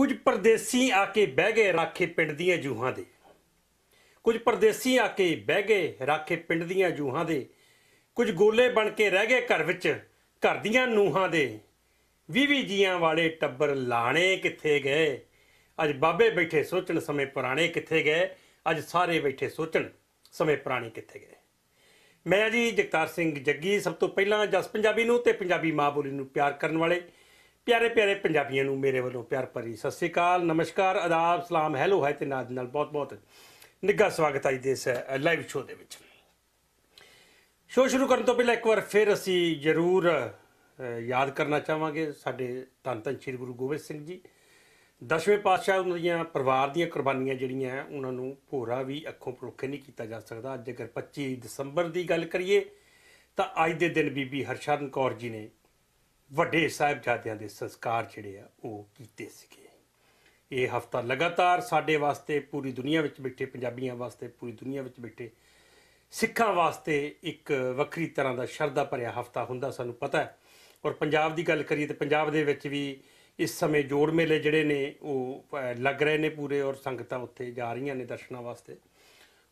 ਕੁਝ ਪਰਦੇਸੀ ਆ ਕੇ ਬਹਿ ਗਏ ਰਾਖੇ ਪਿੰਡ ਦੀਆਂ ਜੂਹਾਂ ਦੇ। ਕੁਝ ਪਰਦੇਸੀ ਆ ਕੇ ਬਹਿ ਗਏ ਰਾਖੇ ਪਿੰਡ ਦੀਆਂ ਜੂਹਾਂ ਦੇ। ਕੁਝ ਗੋਲੇ ਬਣ ਕੇ ਰਹਿ ਗਏ ਘਰ ਵਿੱਚ, ਘਰ ਦੀਆਂ ਨੂਹਾਂ ਦੇ। ਵੀਹ ਵੀਹ ਜੀਆਂ ਵਾਲੇ ਟੱਬਰ ਲਾਣੇ ਕਿੱਥੇ ਗਏ? ਅੱਜ ਬਾਬੇ ਬੈਠੇ ਸੋਚਣ, ਸਮੇਂ ਪੁਰਾਣੇ ਕਿੱਥੇ ਗਏ? ਅੱਜ ਸਾਰੇ ਬੈਠੇ ਸੋਚਣ, ਸਮੇਂ ਪੁਰਾਣੇ ਕਿੱਥੇ ਗਏ? ਮੈਂ ਜੀ ਜਗਤਾਰ ਸਿੰਘ ਜੱਗੀ, ਸਭ ਤੋਂ ਪਹਿਲਾਂ ਜਸ ਪੰਜਾਬੀ ਨੂੰ ਤੇ ਪੰਜਾਬੀ ਮਾਂ ਬੋਲੀ ਨੂੰ ਪਿਆਰ ਕਰਨ ਵਾਲੇ ਪਿਆਰੇ ਪਿਆਰੇ ਪੰਜਾਬੀਆਂ ਨੂੰ ਮੇਰੇ ਵੱਲੋਂ ਪਿਆਰ ਭਰੀ ਸਤਿ ਸ੍ਰੀ ਅਕਾਲ, ਨਮਸਕਾਰ, ਆਦਾਬ, ਸਲਾਮ, ਹੈਲੋ ਹੈ ਤੇ ਨਾਲ ਦੀ ਨਾਲ ਬਹੁਤ ਬਹੁਤ ਨਿੱਘਾ ਸਵਾਗਤ ਹੈ ਜੀ ਇਸ ਲਾਈਵ ਸ਼ੋਅ ਦੇ ਵਿੱਚ। ਸ਼ੋਅ ਸ਼ੁਰੂ ਕਰਨ ਤੋਂ ਪਹਿਲਾਂ ਇੱਕ ਵਾਰ ਫਿਰ ਅਸੀਂ ਜ਼ਰੂਰ ਯਾਦ ਕਰਨਾ ਚਾਹਾਂਗੇ ਸਾਡੇ ਧੰਨ ਧੰਨ ਸ੍ਰੀ ਗੁਰੂ ਗੋਬਿੰਦ ਸਿੰਘ ਜੀ। ਦਸਵੇਂ ਪਾਤਸ਼ਾਹ ਉਹਨਾਂ ਦੀਆਂ ਪਰਿਵਾਰ ਦੀਆਂ ਕੁਰਬਾਨੀਆਂ ਜਿਹੜੀਆਂ ਉਹਨਾਂ ਨੂੰ ਭੋਰਾ ਵੀ ਅੱਖੋਂ ਪਰੋਖੇ ਨਹੀਂ ਕੀਤਾ ਜਾ ਸਕਦਾ। ਅੱਜ ਅਗਰ 25 ਦਸੰਬਰ ਦੀ ਗੱਲ ਕਰੀਏ, ਤਾਂ ਅੱਜ ਦੇ ਦਿਨ ਬੀਬੀ ਹਰਸ਼ਰਨ ਕੌਰ ਜੀ ਨੇ ਵੱਡੇ ਸਾਹਿਬਜ਼ਾਦਿਆਂ ਦੇ ਸੰਸਕਾਰ ਜਿਹੜੇ ਆ, ਉਹ ਕੀਤੇ ਸੀਗੇ। ਇਹ ਹਫਤਾ ਲਗਾਤਾਰ ਸਾਡੇ ਵਾਸਤੇ ਪੂਰੀ ਦੁਨੀਆ ਵਿੱਚ ਬੈਠੇ, ਪੰਜਾਬੀਆਂ ਵਾਸਤੇ ਪੂਰੀ ਦੁਨੀਆ ਵਿੱਚ ਬੈਠੇ, ਸਿੱਖਾਂ ਵਾਸਤੇ ਇੱਕ ਵੱਖਰੀ ਤਰ੍ਹਾਂ ਦਾ ਸ਼ਰਧਾ ਭਰਿਆ ਹਫਤਾ ਹੁੰਦਾ, ਸਾਨੂੰ ਪਤਾ ਹੈ। ਔਰ ਪੰਜਾਬ ਦੀ ਗੱਲ ਕਰੀਏ ਤਾਂ ਪੰਜਾਬ ਦੇ ਵਿੱਚ ਵੀ ਇਸ ਸਮੇਂ ਜੋੜ ਮੇਲੇ ਜਿਹੜੇ ਨੇ, ਉਹ ਲੱਗ ਰਹੇ ਨੇ ਪੂਰੇ ਔਰ ਸੰਗਤਾਂ ਉੱਥੇ ਜਾ ਰਹੀਆਂ ਨੇ ਦਰਸ਼ਨਾਂ ਵਾਸਤੇ।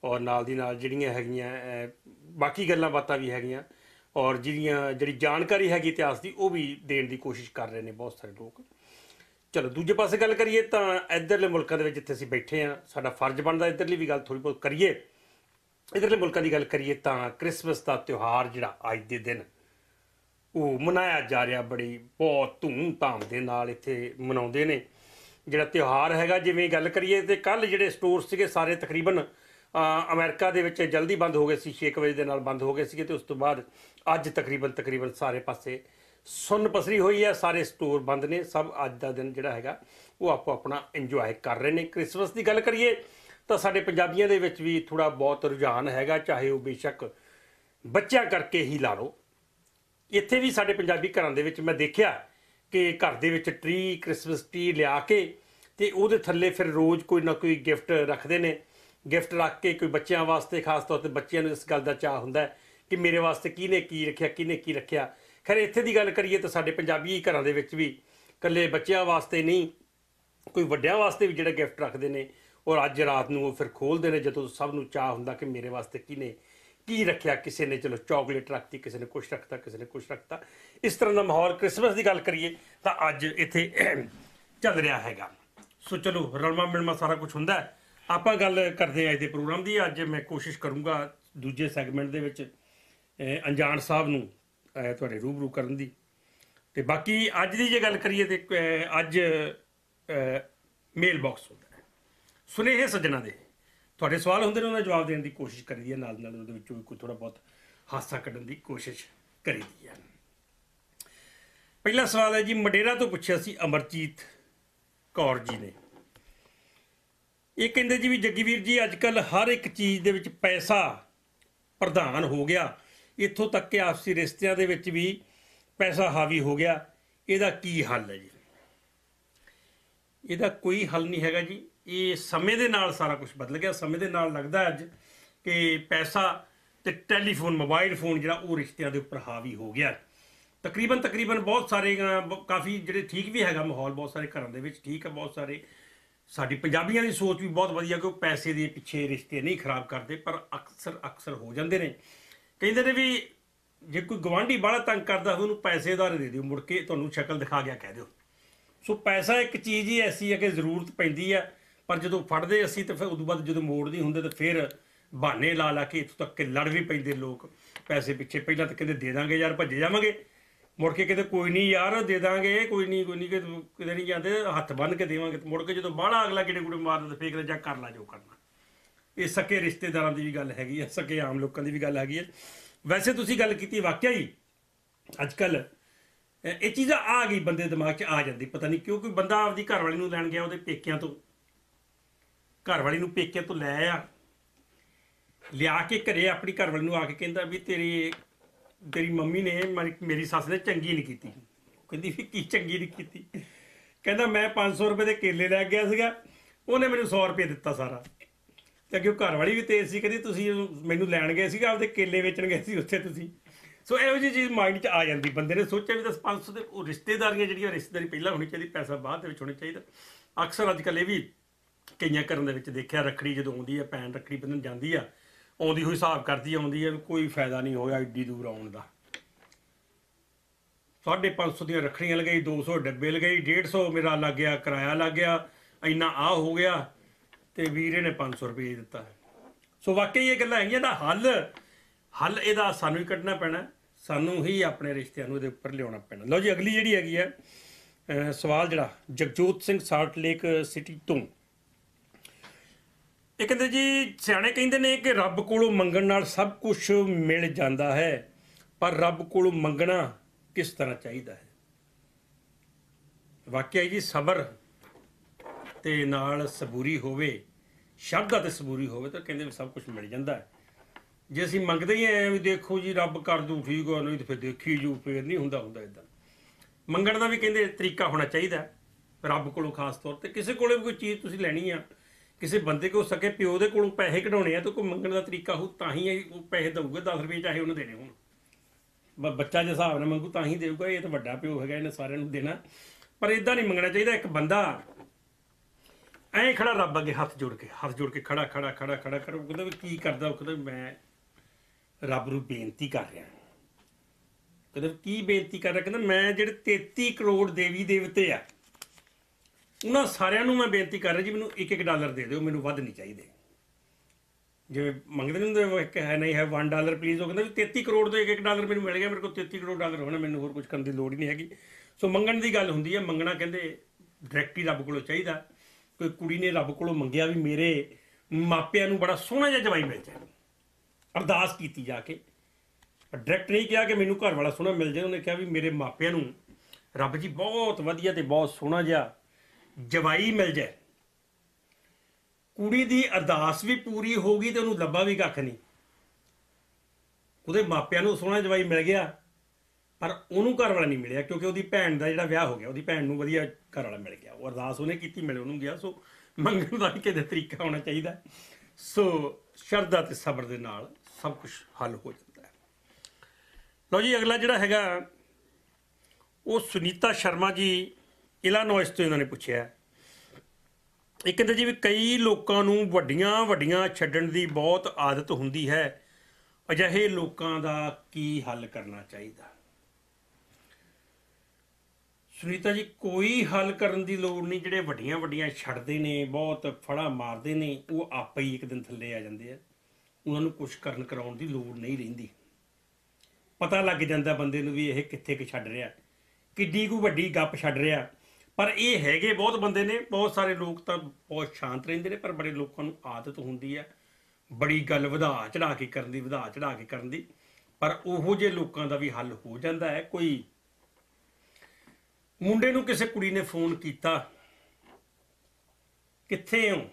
ਔਰ ਨਾਲ ਦੀ ਨਾਲ ਜਿਹੜੀਆਂ ਹੈਗੀਆਂ ਬਾਕੀ ਗੱਲਾਂ ਬਾਤਾਂ ਵੀ ਹੈਗੀਆਂ। ਔਰ ਜਿਹਦੀਆਂ ਜਿਹੜੀ ਜਾਣਕਾਰੀ ਹੈਗੀ ਇਤਿਹਾਸ ਦੀ ਉਹ ਵੀ ਦੇਣ ਦੀ ਕੋਸ਼ਿਸ਼ ਕਰ ਰਹੇ ਨੇ ਬਹੁਤ ਸਾਰੇ ਲੋਕ। ਚਲੋ ਦੂਜੇ ਪਾਸੇ ਗੱਲ ਕਰੀਏ ਤਾਂ ਇਧਰਲੇ ਮੁਲਕਾਂ ਦੇ ਵਿੱਚ ਜਿੱਥੇ ਅਸੀਂ ਬੈਠੇ ਆ ਸਾਡਾ ਫਰਜ਼ ਬਣਦਾ ਇਧਰਲੀ ਵੀ ਗੱਲ ਥੋੜੀ ਬਹੁਤ ਕਰੀਏ। ਇਧਰਲੇ ਮੁਲਕਾਂ ਦੀ ਗੱਲ ਕਰੀਏ ਤਾਂ ਕ੍ਰਿਸਮਸ ਦਾ ਤਿਉਹਾਰ ਜਿਹੜਾ ਅੱਜ ਦੇ ਦਿਨ ਉਹ ਮਨਾਇਆ ਜਾ ਰਿਹਾ ਬੜੀ ਬਹੁਤ ਧੂਮ-ਧਾਮ ਦੇ ਨਾਲ ਇੱਥੇ ਮਨਾਉਂਦੇ ਨੇ। ਜਿਹੜਾ ਤਿਉਹਾਰ ਹੈਗਾ ਜਿਵੇਂ ਗੱਲ ਕਰੀਏ ਤੇ ਕੱਲ ਜਿਹੜੇ ਸਟੋਰ ਸੀਗੇ ਸਾਰੇ ਤਕਰੀਬਨ ਅ, ਅਮਰੀਕਾ ਦੇ ਵਿੱਚ ਜਲਦੀ ਬੰਦ ਹੋ ਗਏ ਸੀ 6 ਵਜੇ ਦੇ ਨਾਲ ਬੰਦ ਹੋ ਗਏ ਸੀਗੇ ਤੇ ਉਸ ਤੋਂ ਬਾਅਦ ਅੱਜ ਤਕਰੀਬਨ ਤਕਰੀਬਨ ਸਾਰੇ ਪਾਸੇ ਸੁੰਨ ਪਸਰੀ ਹੋਈ ਹੈ, ਸਾਰੇ ਸਟੋਰ ਬੰਦ ਨੇ, ਸਭ ਅੱਜ ਦਾ ਦਿਨ ਜਿਹੜਾ ਹੈਗਾ, ਉਹ ਆਪੋ ਆਪਣਾ ਇੰਜੋਏ ਕਰ ਰਹੇ ਨੇ। ਕ੍ਰਿਸਮਸ ਦੀ ਗੱਲ ਕਰੀਏ, ਤਾਂ ਸਾਡੇ ਪੰਜਾਬੀਆਂ ਦੇ ਵਿੱਚ ਵੀ ਥੋੜਾ ਬਹੁਤ ਰੁਝਾਨ ਹੈਗਾ, ਚਾਹੇ ਉਹ ਬੇਸ਼ੱਕ ਬੱਚਿਆਂ ਕਰਕੇ ਹੀ ਲਾ ਲਓ। ਇੱਥੇ ਵੀ ਸਾਡੇ ਪੰਜਾਬੀ ਘਰਾਂ ਦੇ ਵਿੱਚ ਮੈਂ ਦੇਖਿਆ ਕਿ ਘਰ ਦੇ ਵਿੱਚ ਟ੍ਰੀ ਕ੍ਰਿਸਮਸ ਟਰੀ ਲਿਆ ਕੇ ਤੇ ਉਹਦੇ ਥੱਲੇ ਫਿਰ ਰੋਜ਼ ਕੋਈ ਨਾ ਕੋਈ ਗਿਫਟ ਰੱਖਦੇ ਨੇ। ਗਿਫਟ ਰੱਖ ਕੇ ਕੋਈ ਬੱਚਿਆਂ ਵਾਸਤੇ, ਖਾਸ ਤੌਰ ਤੇ ਬੱਚਿਆਂ ਨੂੰ ਇਸ ਗੱਲ ਦਾ ਚਾਹ ਹੁੰਦਾ ਹੈ ਕਿ ਮੇਰੇ ਵਾਸਤੇ ਕਿਹਨੇ ਕੀ ਰੱਖਿਆ, ਕਿਹਨੇ ਕੀ ਰੱਖਿਆ। ਖੈਰ, ਇੱਥੇ ਦੀ ਗੱਲ ਕਰੀਏ ਤਾਂ ਸਾਡੇ ਪੰਜਾਬੀ ਘਰਾਂ ਦੇ ਵਿੱਚ ਵੀ ਇਕੱਲੇ ਬੱਚਿਆਂ ਵਾਸਤੇ ਨਹੀਂ, ਕੋਈ ਵੱਡਿਆਂ ਵਾਸਤੇ ਵੀ ਜਿਹੜਾ ਗਿਫਟ ਰੱਖਦੇ ਨੇ, ਔਰ ਅੱਜ ਰਾਤ ਨੂੰ ਉਹ ਫਿਰ ਖੋਲਦੇ ਨੇ ਜਦੋਂ ਸਭ ਨੂੰ ਚਾਹ ਹੁੰਦਾ ਕਿ ਮੇਰੇ ਵਾਸਤੇ ਕਿਹਨੇ ਕੀ ਰੱਖਿਆ। ਕਿਸੇ ਨੇ ਚਲੋ ਚਾਕਲੇਟ ਰੱਖਤੀ, ਕਿਸੇ ਨੇ ਕੁਝ ਰੱਖਤਾ, ਕਿਸੇ ਨੇ ਕੁਝ ਰੱਖਤਾ। ਇਸ ਤਰ੍ਹਾਂ ਦਾ ਮਾਹੌਲ ਕ੍ਰਿਸਮਸ ਦੀ ਗੱਲ ਕਰੀਏ ਤਾਂ ਅੱਜ ਇੱਥੇ ਚੱਲ ਰਿਹਾ ਹੈਗਾ। ਸੋ ਚਲੋ ਰਲਮਾ ਮਿਲਮਾ ਸਾਰਾ ਕੁਝ ਹੁੰਦਾ ਆਪਾਂ ਗੱਲ ਕਰਦੇ ਹਾਂ ਅੱਜ ਦੇ ਪ੍ਰੋਗਰਾਮ ਦੀ। ਅੱਜ ਮੈਂ ਕੋਸ਼ਿਸ਼ ਕਰੂੰਗਾ ਦੂਜੇ ਸੈਗਮੈਂਟ ਦੇ ਵਿੱਚ ਅਣਜਾਣ ਸਾਹਿਬ ਨੂੰ ਤੁਹਾਡੇ ਰੂਬਰੂ ਕਰਨ ਦੀ। ਤੇ ਬਾਕੀ ਅੱਜ ਦੀ ਜੇ ਗੱਲ ਕਰੀਏ ਤੇ ਅੱਜ ਮੇਲ ਬਾਕਸ ਹੁੰਦਾ ਹੈ। ਸੁਨੇਹੇ ਸੱਜਣਾ ਦੇ। ਤੁਹਾਡੇ ਸਵਾਲ ਹੁੰਦੇ ਨੇ, ਉਹਨਾਂ ਦਾ ਜਵਾਬ ਦੇਣ ਦੀ ਕੋਸ਼ਿਸ਼ ਕਰੀਦੀ ਹੈ। ਨਾਲ ਨਾਲ ਉਹਦੇ ਵਿੱਚੋਂ ਵੀ ਕੋਈ ਥੋੜਾ ਬਹੁਤ ਹਾਸਾ ਕੱਢਣ ਦੀ ਕੋਸ਼ਿਸ਼ ਕਰੀਦੀ ਹੈ। ਪਹਿਲਾ ਸਵਾਲ ਹੈ ਜੀ, ਮਡੇਰਾ ਤੋਂ ਪੁੱਛਿਆ ਸੀ ਅਮਰਜੀਤ ਕੌਰ ਜੀ ਨੇ। ਇਹ ਕਹਿੰਦੇ ਜੀ ਵੀ ਜੱਗੀ ਵੀਰ ਜੀ, ਅੱਜ ਕੱਲ ਹਰ ਇੱਕ ਚੀਜ਼ ਦੇ ਵਿੱਚ ਪੈਸਾ ਪ੍ਰਧਾਨ ਹੋ ਗਿਆ। ਇੱਥੋਂ ਤੱਕ ਕਿ ਆਪਸੀ ਰਿਸ਼ਤਿਆਂ ਦੇ ਵਿੱਚ ਵੀ ਪੈਸਾ ਹਾਵੀ ਹੋ ਗਿਆ। ਇਹਦਾ ਕੀ ਹੱਲ ਹੈ ਜੀ? ਇਹਦਾ ਕੋਈ ਹੱਲ ਨਹੀਂ ਹੈਗਾ ਜੀ। ਇਹ ਸਮੇਂ ਦੇ ਨਾਲ ਸਾਰਾ ਕੁਝ ਬਦਲ ਗਿਆ। ਸਮੇਂ ਦੇ ਨਾਲ ਲੱਗਦਾ ਅੱਜ ਕਿ ਪੈਸਾ ਤੇ ਟੈਲੀਫੋਨ, ਮੋਬਾਈਲ ਫੋਨ ਜਿਹੜਾ ਉਹ ਰਿਸ਼ਤਿਆਂ ਦੇ ਉੱਪਰ ਹਾਵੀ ਹੋ ਗਿਆ। ਤਕਰੀਬਨ ਤਕਰੀਬਨ ਬਹੁਤ ਸਾਰੇ ਕਾਫੀ ਜਿਹੜੇ ਠੀਕ ਵੀ ਹੈਗਾ ਮਾਹੌਲ, ਬਹੁਤ ਸਾਰੇ ਘਰਾਂ ਦੇ ਵਿੱਚ ਠੀਕ ਹੈ ਬਹੁਤ ਸਾਰੇ। ਸਾਡੀ ਪੰਜਾਬੀਆਂ ਦੀ ਸੋਚ ਵੀ ਬਹੁਤ ਵਧੀਆ ਕਿ ਉਹ ਪੈਸੇ ਦੇ ਪਿੱਛੇ ਰਿਸ਼ਤੇ ਨਹੀਂ ਖਰਾਬ ਕਰਦੇ, ਪਰ ਅਕਸਰ ਅਕਸਰ ਹੋ ਜਾਂਦੇ ਨੇ। ਕਹਿੰਦੇ ਨੇ ਵੀ ਜੇ ਕੋਈ ਗਵਾਂਢੀ ਬਾਹਲਾ ਤੰਗ ਕਰਦਾ ਹੋਵੇ, ਉਹਨੂੰ ਪੈਸੇ ਉਧਾਰ ਦੇ ਦਿਓ, ਮੁੜ ਕੇ ਤੁਹਾਨੂੰ ਸ਼ਕਲ ਦਿਖਾ ਗਿਆ, ਕਹਿ ਦਿਓ। ਸੋ ਪੈਸਾ ਇੱਕ ਚੀਜ਼ ਹੀ ਐਸੀ ਹੈ ਕਿ ਜ਼ਰੂਰਤ ਪੈਂਦੀ ਹੈ ਪਰ ਜਦੋਂ ਫੜਦੇ ਅਸੀਂ ਤਾਂ ਫਿਰ ਉਦੋਂ ਬਾਅਦ ਜਦੋਂ ਮੋੜਦੇ ਹੁੰਦੇ ਤਾਂ ਫਿਰ ਬਹਾਨੇ ਲਾ ਲਾ ਕੇ ਇੱਥੋਂ ਤੱਕ ਕਿ ਲੜ ਵੀ ਪੈਂਦੇ ਲੋਕ। ਪੈਸੇ ਪਿੱਛੇ ਪਹਿਲਾਂ ਤਾਂ ਕਹਿੰਦੇ ਦੇ ਦਾਂਗੇ ਯਾਰ, ਭੱਜੇ ਜਾਵਾਂਗੇ। ਮੁੜ ਕੇ ਕਹਿੰਦੇ ਕੋਈ ਨਹੀਂ ਯਾਰ, ਦੇ ਦਾਂਗੇ, ਕੋਈ ਨਹੀਂ ਕੋਈ ਨਹੀਂ, ਕਿਤੇ ਨਹੀਂ ਜਾਂਦੇ, ਹੱਥ ਬੰਨ ਕੇ ਦੇਵਾਂਗੇ ਮੁੜ ਕੇ ਜਦੋਂ ਬਾਹਲਾ ਅਗਲਾ ਕਿਹੜੇ ਗੁੜੇ ਮਾਰਦਾ ਤਾਂ ਫੇਰ ਕਹਿੰਦੇ ਜਾ ਕਰ ਲਾ ਜੋ ਕਰਨਾ। ਇਹ ਸਕੇ ਰਿਸ਼ਤੇਦਾਰਾਂ ਦੀ ਵੀ ਗੱਲ ਹੈਗੀ ਹੈ ਸਕੇ ਆਮ ਲੋਕਾਂ ਦੀ ਵੀ ਗੱਲ ਹੈਗੀ ਹੈ ਵੈਸੇ ਤੁਸੀਂ ਗੱਲ ਕੀਤੀ ਵਾਕਿਆ ਹੀ ਅੱਜ ਕੱਲ ਇਹ ਚੀਜ਼ਾਂ ਆ ਗਈ ਬੰਦੇ ਦਿਮਾਗ 'ਚ ਆ ਜਾਂਦੀ, ਪਤਾ ਨਹੀਂ ਕਿਉਂ, ਕੋਈ ਬੰਦਾ ਆਪਦੀ ਘਰ ਵਾਲੀ ਨੂੰ ਲੈਣ ਗਿਆ ਉਹਦੇ ਪੇਕਿਆਂ ਤੋਂ। ਘਰ ਵਾਲੀ ਨੂੰ ਪੇਕਿਆਂ ਤੋਂ ਲੈ ਆ। ਲਿਆ ਕੇ ਘਰੇ ਆਪਣੀ ਘਰ ਵਾਲੀ ਨੂੰ ਆ ਕੇ ਕਹਿੰਦਾ ਵੀ ਤੇਰੀ ਤੇਰੀ ਮੰਮੀ ਨੇ ਮੇਰੀ- ਮੇਰੀ ਸੱਸ ਨੇ ਚੰਗੀ ਨਹੀਂ ਕੀਤੀ। ਉਹ ਕਹਿੰਦੀ ਵੀ ਕੀ ਚੰਗੀ ਨਹੀਂ ਕੀਤੀ। ਕਹਿੰਦਾ ਮੈਂ 500 ਰੁਪਏ ਦੇ ਕੇਲੇ ਲੈ ਗਿਆ ਸੀਗਾ, ਉਹਨੇ ਮੈਨੂੰ 100 ਰੁਪਏ ਦਿੱਤਾ ਸਾਰਾ। ਤੇ ਅੱਗੇ ਉਹ ਘਰ ਵਾਲੀ ਵੀ ਤੇਜ਼ ਸੀ, ਕਹਿੰਦੀ ਤੁਸੀਂ ਮੈਨੂੰ ਲੈਣ ਗਏ ਸੀਗਾ, ਆਪਦੇ ਕੇਲੇ ਵੇਚਣ ਗਏ ਸੀ ਉੱਥੇ ਤੁਸੀਂ। ਸੋ ਇਹੋ ਜਿਹੀ ਚੀਜ਼ ਮਾਈਂਡ 'ਚ ਆ ਜਾਂਦੀ, ਬੰਦੇ ਨੇ ਸੋਚਿਆ ਵੀ 10 500 ਦੇ ਉਹ ਰਿਸ਼ਤੇਦਾਰੀਆਂ ਜਿਹੜੀਆਂ, ਰਿਸ਼ਤੇਦਾਰੀ ਪਹਿਲਾਂ ਹੋਣੀ ਚਾਹੀਦੀ, ਪੈਸਾ ਬਾਅਦ ਦੇ ਵਿੱਚ ਹੋਣਾ ਚਾਹੀਦਾ। ਅਕਸਰ ਅੱਜ ਕੱਲ੍ਹ ਇਹ ਵੀ ਕਈਆਂ ਕਰਨ ਦੇ ਵਿੱਚ ਦੇਖਿਆ, ਰੱਖੜੀ ਜਦੋਂ ਆਉਂਦੀ ਹੈ ਭੈਣ ਰੱਖੜੀ ਬੰਨਣ ਜਾਂਦੀ ਆ, ਆਉਂਦੀ ਹੋਈ ਹਿਸਾਬ ਕਰਦੀ ਆਉਂਦੀ ਹੈ ਕੋਈ ਫਾਇਦਾ ਨਹੀਂ ਹੋਇਆ ਏਡੀ ਦੂਰ ਆਉਣ ਦਾ। 550 ਦੀਆਂ ਰੱਖੜੀਆਂ ਲਗਾਈ 200 ਡੱਬੇ ਲਗਾਈ 150 ਮੇਰਾ ਲੱਗ ਗਿਆ, ਕਿਰਾਇਆ ਲੱਗ ਗਿਆ, ਇੰਨਾ ਆ ਹੋ ਗਿਆ। ਤੇ ਵੀਰੇ ਨੇ 500 ਰੁਪਏ ਦਿੱਤਾ ਹੈ। ਸੋ ਵਾਕਈ ਇਹ ਗੱਲਾਂ ਹੈਗੀਆਂ ਦਾ ਹੱਲ ਹੱਲ ਇਹਦਾ ਸਾਨੂੰ ਹੀ ਕੱਢਣਾ ਪੈਣਾ, ਸਾਨੂੰ ਹੀ ਆਪਣੇ ਰਿਸ਼ਤਿਆਂ ਨੂੰ ਇਹਦੇ ਉੱਪਰ ਲਿਆਉਣਾ ਪੈਣਾ। ਲਓ ਜੀ, ਅਗਲੀ ਜਿਹੜੀ ਹੈਗੀ ਹੈ ਸਵਾਲ ਜਿਹੜਾ, Jagjot Singh Salt Lake City ਤੋਂ। ਇਹ ਕਹਿੰਦੇ ਜੀ, ਸਿਆਣੇ ਕਹਿੰਦੇ ਨੇ ਕਿ ਰੱਬ ਕੋਲੋਂ ਮੰਗਣ ਨਾਲ ਸਭ ਕੁਝ ਮਿਲ ਜਾਂਦਾ ਹੈ, ਪਰ ਰੱਬ ਕੋਲੋਂ ਮੰਗਣਾ ਕਿਸ ਤਰ੍ਹਾਂ ਚਾਹੀਦਾ ਹੈ? ਵਾਕਿਆ ਜੀ ਸਬਰ ਤੇ ਨਾਲ ਸਬੂਰੀ ਹੋਵੇ ਸ਼ਰਧਾ ਤੇ ਸਬੂਰੀ ਹੋਵੇ ਤਾਂ ਕਹਿੰਦੇ ਵੀ ਸਭ ਕੁਝ ਮਿਲ ਜਾਂਦਾ ਹੈ। ਜੇ ਅਸੀਂ ਮੰਗਦੇ ਹੀ ਐ ਵੀ ਦੇਖੋ ਜੀ, ਰੱਬ ਕਰ ਦੂ, ਠੀਕ ਹੋ ਨਹੀਂ ਤੇ ਫਿਰ ਦੇਖੀ ਜੂ, ਫੇਰ ਨਹੀਂ ਹੁੰਦਾ ਹੁੰਦਾ ਇਦਾਂ ਮੰਗਣ ਦਾ ਵੀ ਕਹਿੰਦੇ ਤਰੀਕਾ ਹੋਣਾ ਚਾਹੀਦਾ ਰੱਬ ਕੋਲੋਂ ਖਾਸ ਤੌਰ ਤੇ। ਕਿਸੇ ਕੋਲੇ ਵੀ ਕੋਈ ਚੀਜ਼ ਤੁਸੀਂ ਲੈਣੀ ਆ, ਕਿਸੇ ਬੰਦੇ ਕੋਲ ਸਕੇ, ਪਿਓ ਦੇ ਕੋਲੋਂ ਪੈਸੇ ਕਢਾਉਣੇ ਆ ਤਾਂ ਕੋਈ ਮੰਗਣ ਦਾ ਤਰੀਕਾ ਹੋ ਤਾਂ ਹੀ ਇਹ ਉਹ ਪੈਸੇ ਦਊਗਾ 10 ਰੁਪਏ ਚਾਹੇ ਉਹਨੂੰ ਦੇਣੇ ਹੋਣ। ਬੱਚਾ ਜੇ ਹਿਸਾਬ ਨਾਲ ਮੰਗੂ ਤਾਂ ਹੀ ਦੇਊਗਾ, ਇਹ ਤਾਂ ਵੱਡਾ ਪਿਓ ਹੈਗਾ, ਇਹਨੇ ਸਾਰਿਆਂ ਨੂੰ ਦੇਣਾ। ਪਰ ਇਦਾਂ ਨਹੀਂ ਮੰਗਣਾ ਚਾਹੀਦਾ, ਇੱਕ ਬੰਦਾ ਐਂ ਖੜਾ ਰੱਬ ਅੱਗੇ ਹੱਥ ਜੋੜ ਕੇ, ਹੱਥ ਜੋੜ ਕੇ ਖੜਾ ਖੜਾ ਖੜਾ ਖੜਾ ਕਰ। ਉਹ ਕਹਿੰਦਾ ਵੀ ਕੀ ਕਰਦਾ ਉਹ? ਕਹਿੰਦਾ ਮੈਂ ਰੱਬ ਨੂੰ ਬੇਨਤੀ ਕਰ ਰਿਹਾ। ਕਹਿੰਦਾ ਕੀ ਬੇਨਤੀ ਕਰ ਰਿਹਾ? ਕਹਿੰਦਾ ਮੈਂ ਜਿਹੜੇ 33 ਕਰੋੜ ਦੇਵੀ ਦੇਵਤੇ ਆ, ਉਹਨਾਂ ਸਾਰਿਆਂ ਨੂੰ ਮੈਂ ਬੇਨਤੀ ਕਰ ਰਿਹਾ ਜੀ, ਮੈਨੂੰ ਇੱਕ ਇੱਕ ਡਾਲਰ ਦੇ ਦਿਓ, ਮੈਨੂੰ ਵੱਧ ਨਹੀਂ ਚਾਹੀਦੇ। ਜਿਵੇਂ ਮੰਗਦੇ ਨਹੀਂ ਹੁੰਦੇ ਇੱਕ ਹੈ ਨਹੀਂ, ਹੈ 1 ਡਾਲਰ ਪਲੀਜ਼ ਉਹ ਕਹਿੰਦਾ ਵੀ 33 ਕਰੋੜ ਦੇ ਇੱਕ ਇੱਕ ਡਾਲਰ ਮੈਨੂੰ ਮਿਲ ਗਿਆ, ਮੇਰੇ ਕੋਲ 33 ਕਰੋੜ ਡਾਲਰ ਹੋਣਾ, ਮੈਨੂੰ ਹੋਰ ਕੁਝ ਕਰਨ ਦੀ ਲੋੜ ਹੀ ਨਹੀਂ ਹੈਗੀ। ਸੋ ਮੰਗਣ ਦੀ ਗੱਲ ਹੁੰਦੀ ਹੈ, ਮੰਗਣਾ ਕਹਿੰਦੇ ਡਾਇਰੈਕਟ ਹੀ ਰੱਬ ਕੋਲੋਂ ਚਾਹੀਦਾ। ਕੋਈ ਕੁੜੀ ਨੇ ਰੱਬ ਕੋਲੋਂ ਮੰਗਿਆ ਵੀ ਮੇਰੇ ਮਾਪਿਆਂ ਨੂੰ ਬੜਾ ਸੋਹਣਾ ਜਿਹਾ ਜਵਾਈ ਮਿਲ ਜਾਏ। ਅਰਦਾਸ ਕੀਤੀ ਜਾ ਕੇ। ਡਾਇਰੈਕਟ ਨਹੀਂ ਕਿਹਾ ਕਿ ਮੈਨੂੰ ਘਰ ਵਾਲਾ ਸੋਹਣਾ ਮਿਲ ਜਾਏ, ਉਹਨੇ ਕਿਹਾ ਵੀ ਮੇਰੇ ਮਾਪਿਆਂ ਨੂੰ ਰੱਬ ਜੀ ਬਹੁਤ ਵਧੀਆ ਤੇ ਬਹੁਤ ਸੋਹਣਾ ਜਿਹਾ ਜਵਾਈ ਮਿਲ ਜਾਏ। ਕੁੜੀ ਦੀ ਅਰਦਾਸ ਵੀ ਪੂਰੀ ਹੋ ਗਈ ਤੇ ਉਹਨੂੰ ਲੱਭਾ ਵੀ ਕੱਖ ਨਹੀਂ। ਉਹਦੇ ਮਾਪਿਆਂ ਨੂੰ ਸੋਹਣਾ ਜਵਾਈ ਮਿਲ ਗਿਆ। ਪਰ ਉਹਨੂੰ ਘਰ ਵਾਲਾ ਨਹੀਂ ਮਿਲਿਆ ਕਿਉਂਕਿ ਉਹਦੀ ਭੈਣ ਦਾ ਜਿਹੜਾ ਵਿਆਹ ਹੋ ਗਿਆ, ਉਹਦੀ ਭੈਣ ਨੂੰ ਵਧੀਆ ਘਰ ਵਾਲਾ ਮਿਲ ਗਿਆ। ਉਹ ਅਰਦਾਸ ਉਹਨੇ ਕੀਤੀ, ਮਿਲੇ ਉਹਨੂੰ ਗਿਆ। ਸੋ ਮੰਗਣ ਦਾ ਵੀ ਕਿਤੇ ਤਰੀਕਾ ਹੋਣਾ ਚਾਹੀਦਾ। ਸੋ ਸ਼ਰਧਾ ਤੇ ਸਬਰ ਦੇ ਨਾਲ ਸਭ ਕੁਝ ਹੱਲ ਹੋ ਜਾਂਦਾ ਹੈ। ਲਓ ਜੀ, ਅਗਲਾ ਜਿਹੜਾ ਹੈਗਾ, ਉਹ ਸੁਨੀਤਾ ਸ਼ਰਮਾ ਜੀ, ਇਲਾਨੋਇਸ ਤੋਂ ਇਹਨਾਂ ਨੇ ਪੁੱਛਿਆ। ਇਹ ਕਹਿੰਦੇ ਜੀ ਵੀ ਕਈ ਲੋਕਾਂ ਨੂੰ ਵੱਡੀਆਂ ਵੱਡੀਆਂ ਛੱਡਣ ਦੀ ਬਹੁਤ ਆਦਤ ਹੁੰਦੀ ਹੈ। ਅਜਿਹੇ ਲੋਕਾਂ ਦਾ ਕੀ ਹੱਲ ਕਰਨਾ ਚਾਹੀਦਾ? ਸੁਨੀਤਾ ਜੀ, ਕੋਈ ਹੱਲ ਕਰਨ ਦੀ ਲੋੜ ਨਹੀਂ, ਜਿਹੜੇ ਵੱਡੀਆਂ ਵੱਡੀਆਂ ਛੱਡਦੇ ਨੇ, ਬਹੁਤ ਫੜਾ ਮਾਰਦੇ ਨੇ, ਉਹ ਆਪੇ ਹੀ ਇੱਕ ਦਿਨ ਥੱਲੇ ਆ ਜਾਂਦੇ ਆ। ਉਹਨਾਂ ਨੂੰ ਕੁਝ ਕਰਨ ਕਰਾਉਣ ਦੀ ਲੋੜ ਨਹੀਂ ਰਹਿੰਦੀ। ਪਤਾ ਲੱਗ ਜਾਂਦਾ ਬੰਦੇ ਨੂੰ ਵੀ ਇਹ ਕਿੱਥੇ ਕਿ ਛੱਡ ਰਿਹਾ। ਕਿੱਡੀ ਕੁ ਵੱਡੀ ਗੱਪ ਛੱਡ ਰਿਹਾ। ਪਰ ਇਹ ਹੈਗੇ ਬਹੁਤ ਬੰਦੇ ਨੇ, ਬਹੁਤ ਸਾਰੇ ਲੋਕ ਤਾਂ ਬਹੁਤ ਸ਼ਾਂਤ ਰਹਿੰਦੇ ਨੇ, ਪਰ ਬੜੇ ਲੋਕਾਂ ਨੂੰ ਆਦਤ ਹੁੰਦੀ ਹੈ ਬੜੀ ਗੱਲ ਵਧਾ ਚੜਾ ਕੇ ਕਰਨ ਦੀ, ਵਧਾ ਚੜਾ ਕੇ ਕਰਨ ਦੀ। ਪਰ ਉਹੋ ਜਿਹੇ ਲੋਕਾਂ ਦਾ ਵੀ ਹੱਲ ਹੋ ਜਾਂਦਾ ਹੈ, ਕੋਈ ਮੁੰਡੇ ਨੂੰ ਕਿਸੇ ਕੁੜੀ ਨੇ ਫੋਨ ਕੀਤਾ। ਕਿੱਥੇ ਹੋ?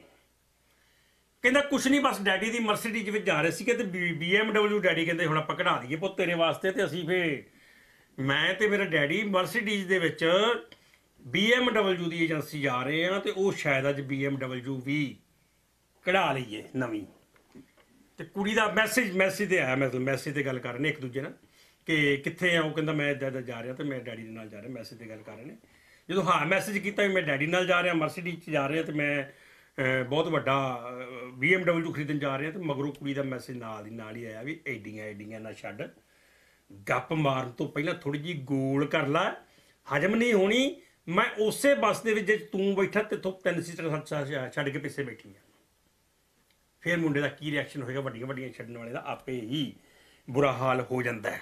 ਕਹਿੰਦਾ, ਕੁਛ ਨਹੀਂ, ਬਸ ਡੈਡੀ ਦੀ ਮਰਸੀਡੀਜ਼ ਵਿੱਚ ਜਾ ਰਹੇ ਸੀ ਤੇ BMW ਡੈਡੀ ਕਹਿੰਦੇ, ਹੁਣ ਆਪਾਂ ਕਢਾ ਦਈਏ ਪੁੱਤ ਤੇਰੇ ਵਾਸਤੇ ਤੇ ਅਸੀਂ ਫੇ ਮੈਂ ਤੇ ਮੇਰਾ ਡੈਡੀ ਮਰਸੀਡੀਜ਼ ਦੇ ਵਿੱਚ BMW ਦੀ ਏਜੰਸੀ ਜਾ ਰਹੇ ਆ ਤੇ ਉਹ ਸ਼ਾਇਦ ਅੱਜ BMW ਵੀ ਕਢਾ ਲਈਏ ਨਵੀਂ। ਤੇ ਕੁੜੀ ਦਾ ਮੈਸੇਜ ਮੈਸੇਜ ਤੇ ਆਇਆ ਮਤਲਬ ਮੈਸੇਜ ਤੇ ਗੱਲ ਕਰ ਇੱਕ ਦੂਜੇ ਨਾਲ। ਕਿ ਕਿੱਥੇ ਆ ਉਹ ਕਹਿੰਦਾ ਮੈਂ ਇੱਦਾਂ ਇੱਦਾਂ ਜਾ ਰਿਹਾ ਤੇ ਮੈਂ ਡੈਡੀ ਦੇ ਨਾਲ ਜਾ ਰਿਹਾ ਮੈਸੇਜ ਤੇ ਗੱਲ ਕਰ ਰਹੇ ਨੇ। ਜਦੋਂ ਹਾਂ ਮੈਸੇਜ ਕੀਤਾ ਵੀ ਮੈਂ ਡੈਡੀ ਨਾਲ ਜਾ ਰਿਹਾ ਮਰਸੀਡੀਜ਼ 'ਚ ਜਾ ਰਿਹਾ ਤੇ ਮੈਂ ਬਹੁਤ ਵੱਡਾ ਅਹ, BMW ਖਰੀਦਣ ਜਾ ਰਿਹਾ ਤੇ ਮਗਰੋਂ ਕੁੜੀ ਦਾ ਮੈਸੇਜ ਨਾਲ ਦੀ ਨਾਲ ਹੀ ਆਇਆ ਵੀ ਐਡੀਆਂ ਐਡੀਆਂ ਨਾ ਛੱਡ। ਗੱਪ ਮਾਰਨ ਤੋਂ ਪਹਿਲਾਂ ਥੋੜੀ ਜੀ ਗੋਲ ਕਰ ਲੈ ਹਜਮ ਨਹੀਂ ਹੋਣੀ ਮੈਂ ਉਸੇ ਬੱਸ ਦੇ ਵਿੱਚ ਜੇ ਤੂੰ ਬੈਠਾ ਤੇ ਤਿੰਨ ਸੀਟਰ ਛੱਡ ਕੇ ਪਿੱਛੇ ਬੈਠੀ ਆ। ਫਿਰ ਮੁੰਡੇ ਦਾ ਕੀ ਰਿਐਕਸ਼ਨ ਹੋਏਗਾ? ਵੱਡੀਆਂ ਵੱਡੀਆਂ ਛੱਡਣ ਵਾਲੇ ਦਾ ਆਪੇ ਹੀ ਬੁਰਾ ਹਾਲ ਹੋ ਜਾਂਦਾ ਹੈ।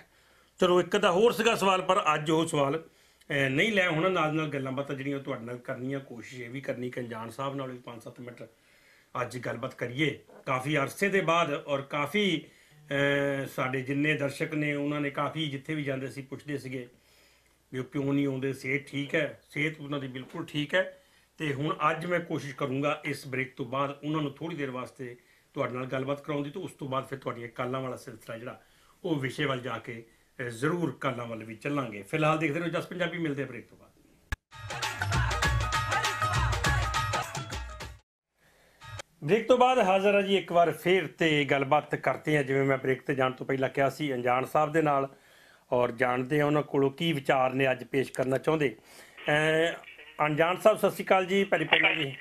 ਚਲੋ ਇੱਕ ਦਾ ਹੋਰ ਸੀਗਾ ਸਵਾਲ, ਪਰ ਅੱਜ ਉਹ ਸਵਾਲ ਨਹੀਂ, ਲੈ ਹੁਣ ਨਾਲ ਨਾਲ ਗੱਲਾਂ ਬਾਤਾਂ ਜਿਹੜੀਆਂ ਉਹ ਤੁਹਾਡੇ ਨਾਲ ਕਰਨੀਆਂ, ਕੋਸ਼ਿਸ਼ ਇਹ ਵੀ ਕਰਨੀ ਕਿ ਅਣਜਾਣ ਸਾਹਿਬ ਨਾਲ ਵੀ 5-7 ਮਿੰਟ ਅੱਜ ਗੱਲਬਾਤ ਕਰੀਏ। ਕਾਫੀ ਅਰਸੇ ਦੇ ਬਾਅਦ ਔਰ ਕਾਫੀ ਸਾਡੇ ਜਿੰਨੇ ਦਰਸ਼ਕ ਨੇ, ਉਹਨਾਂ ਨੇ ਕਾਫੀ ਜਿੱਥੇ ਵੀ ਜਾਂਦੇ ਸੀ, ਪੁੱਛਦੇ ਸੀਗੇ ਵੀ ਉਹ ਕਿਉਂ ਨਹੀਂ ਆਉਂਦੇ, ਸਿਹਤ ਠੀਕ ਹੈ? ਸਿਹਤ ਉਹਨਾਂ ਦੀ ਬਿਲਕੁਲ ਠੀਕ ਹੈ। ਤੇ ਹੁਣ ਅੱਜ ਮੈਂ ਕੋਸ਼ਿਸ਼ ਕਰੂੰਗਾ ਇਸ ਬ੍ਰੇਕ ਤੋਂ ਬਾਅਦ ਉਹਨਾਂ ਨੂੰ ਥੋੜੀ ਦੇਰ ਵਾਸਤੇ ਤੁਹਾਡੇ ਨਾਲ ਗੱਲਬਾਤ ਕਰਾਉਣ ਦੀ, ਤੇ ਉਸ ਤੋਂ ਬਾਅਦ ਫਿਰ ਤੁਹਾਡੀਆਂ ਕਾਲਾਂ ਵਾਲਾ ਸਿਲਸਿਲਾ ਜਿਹੜਾ ਉਹ ਵਿਸ਼ੇ ਵੱਲ ਜਾ ਕੇ ਜ਼ਰੂਰ ਕਾਲਾਂ ਵੱਲ ਵੀ ਚੱਲਾਂਗੇ। ਫਿਲਹਾਲ ਦੇਖਦੇ ਰਹੋ ਜਸ ਪੰਜਾਬੀ ਮਿਲਦੇ ਆ ਬ੍ਰੇਕ ਤੋਂ ਬਾਅਦ। ਬ੍ਰੇਕ ਤੋਂ ਬਾਅਦ ਹਾਜ਼ਰ ਹਾਂ ਜੀ ਇੱਕ ਵਾਰ ਫੇਰ ਤੇ ਗੱਲਬਾਤ ਕਰਦੇ ਹਾਂ ਜਿਵੇਂ ਮੈਂ ਬ੍ਰੇਕ ਤੇ ਜਾਣ ਤੋਂ ਪਹਿਲਾਂ ਕਿਹਾ ਸੀ ਅਣਜਾਣ ਸਾਹਿਬ ਦੇ ਨਾਲ ਔਰ ਜਾਣਦੇ ਹਾਂ ਉਹਨਾਂ ਕੋਲੋਂ ਕੀ ਵਿਚਾਰ ਨੇ ਅੱਜ ਪੇਸ਼ ਕਰਨਾ ਚਾਹੁੰਦੇ। ਅਣਜਾਣ ਸਾਹਿਬ ਸਤਿ ਸ਼੍ਰੀ ਅਕਾਲ ਜੀ ਪਹਿਲੀ ਪਹਿਲਾਂ ਜੀ।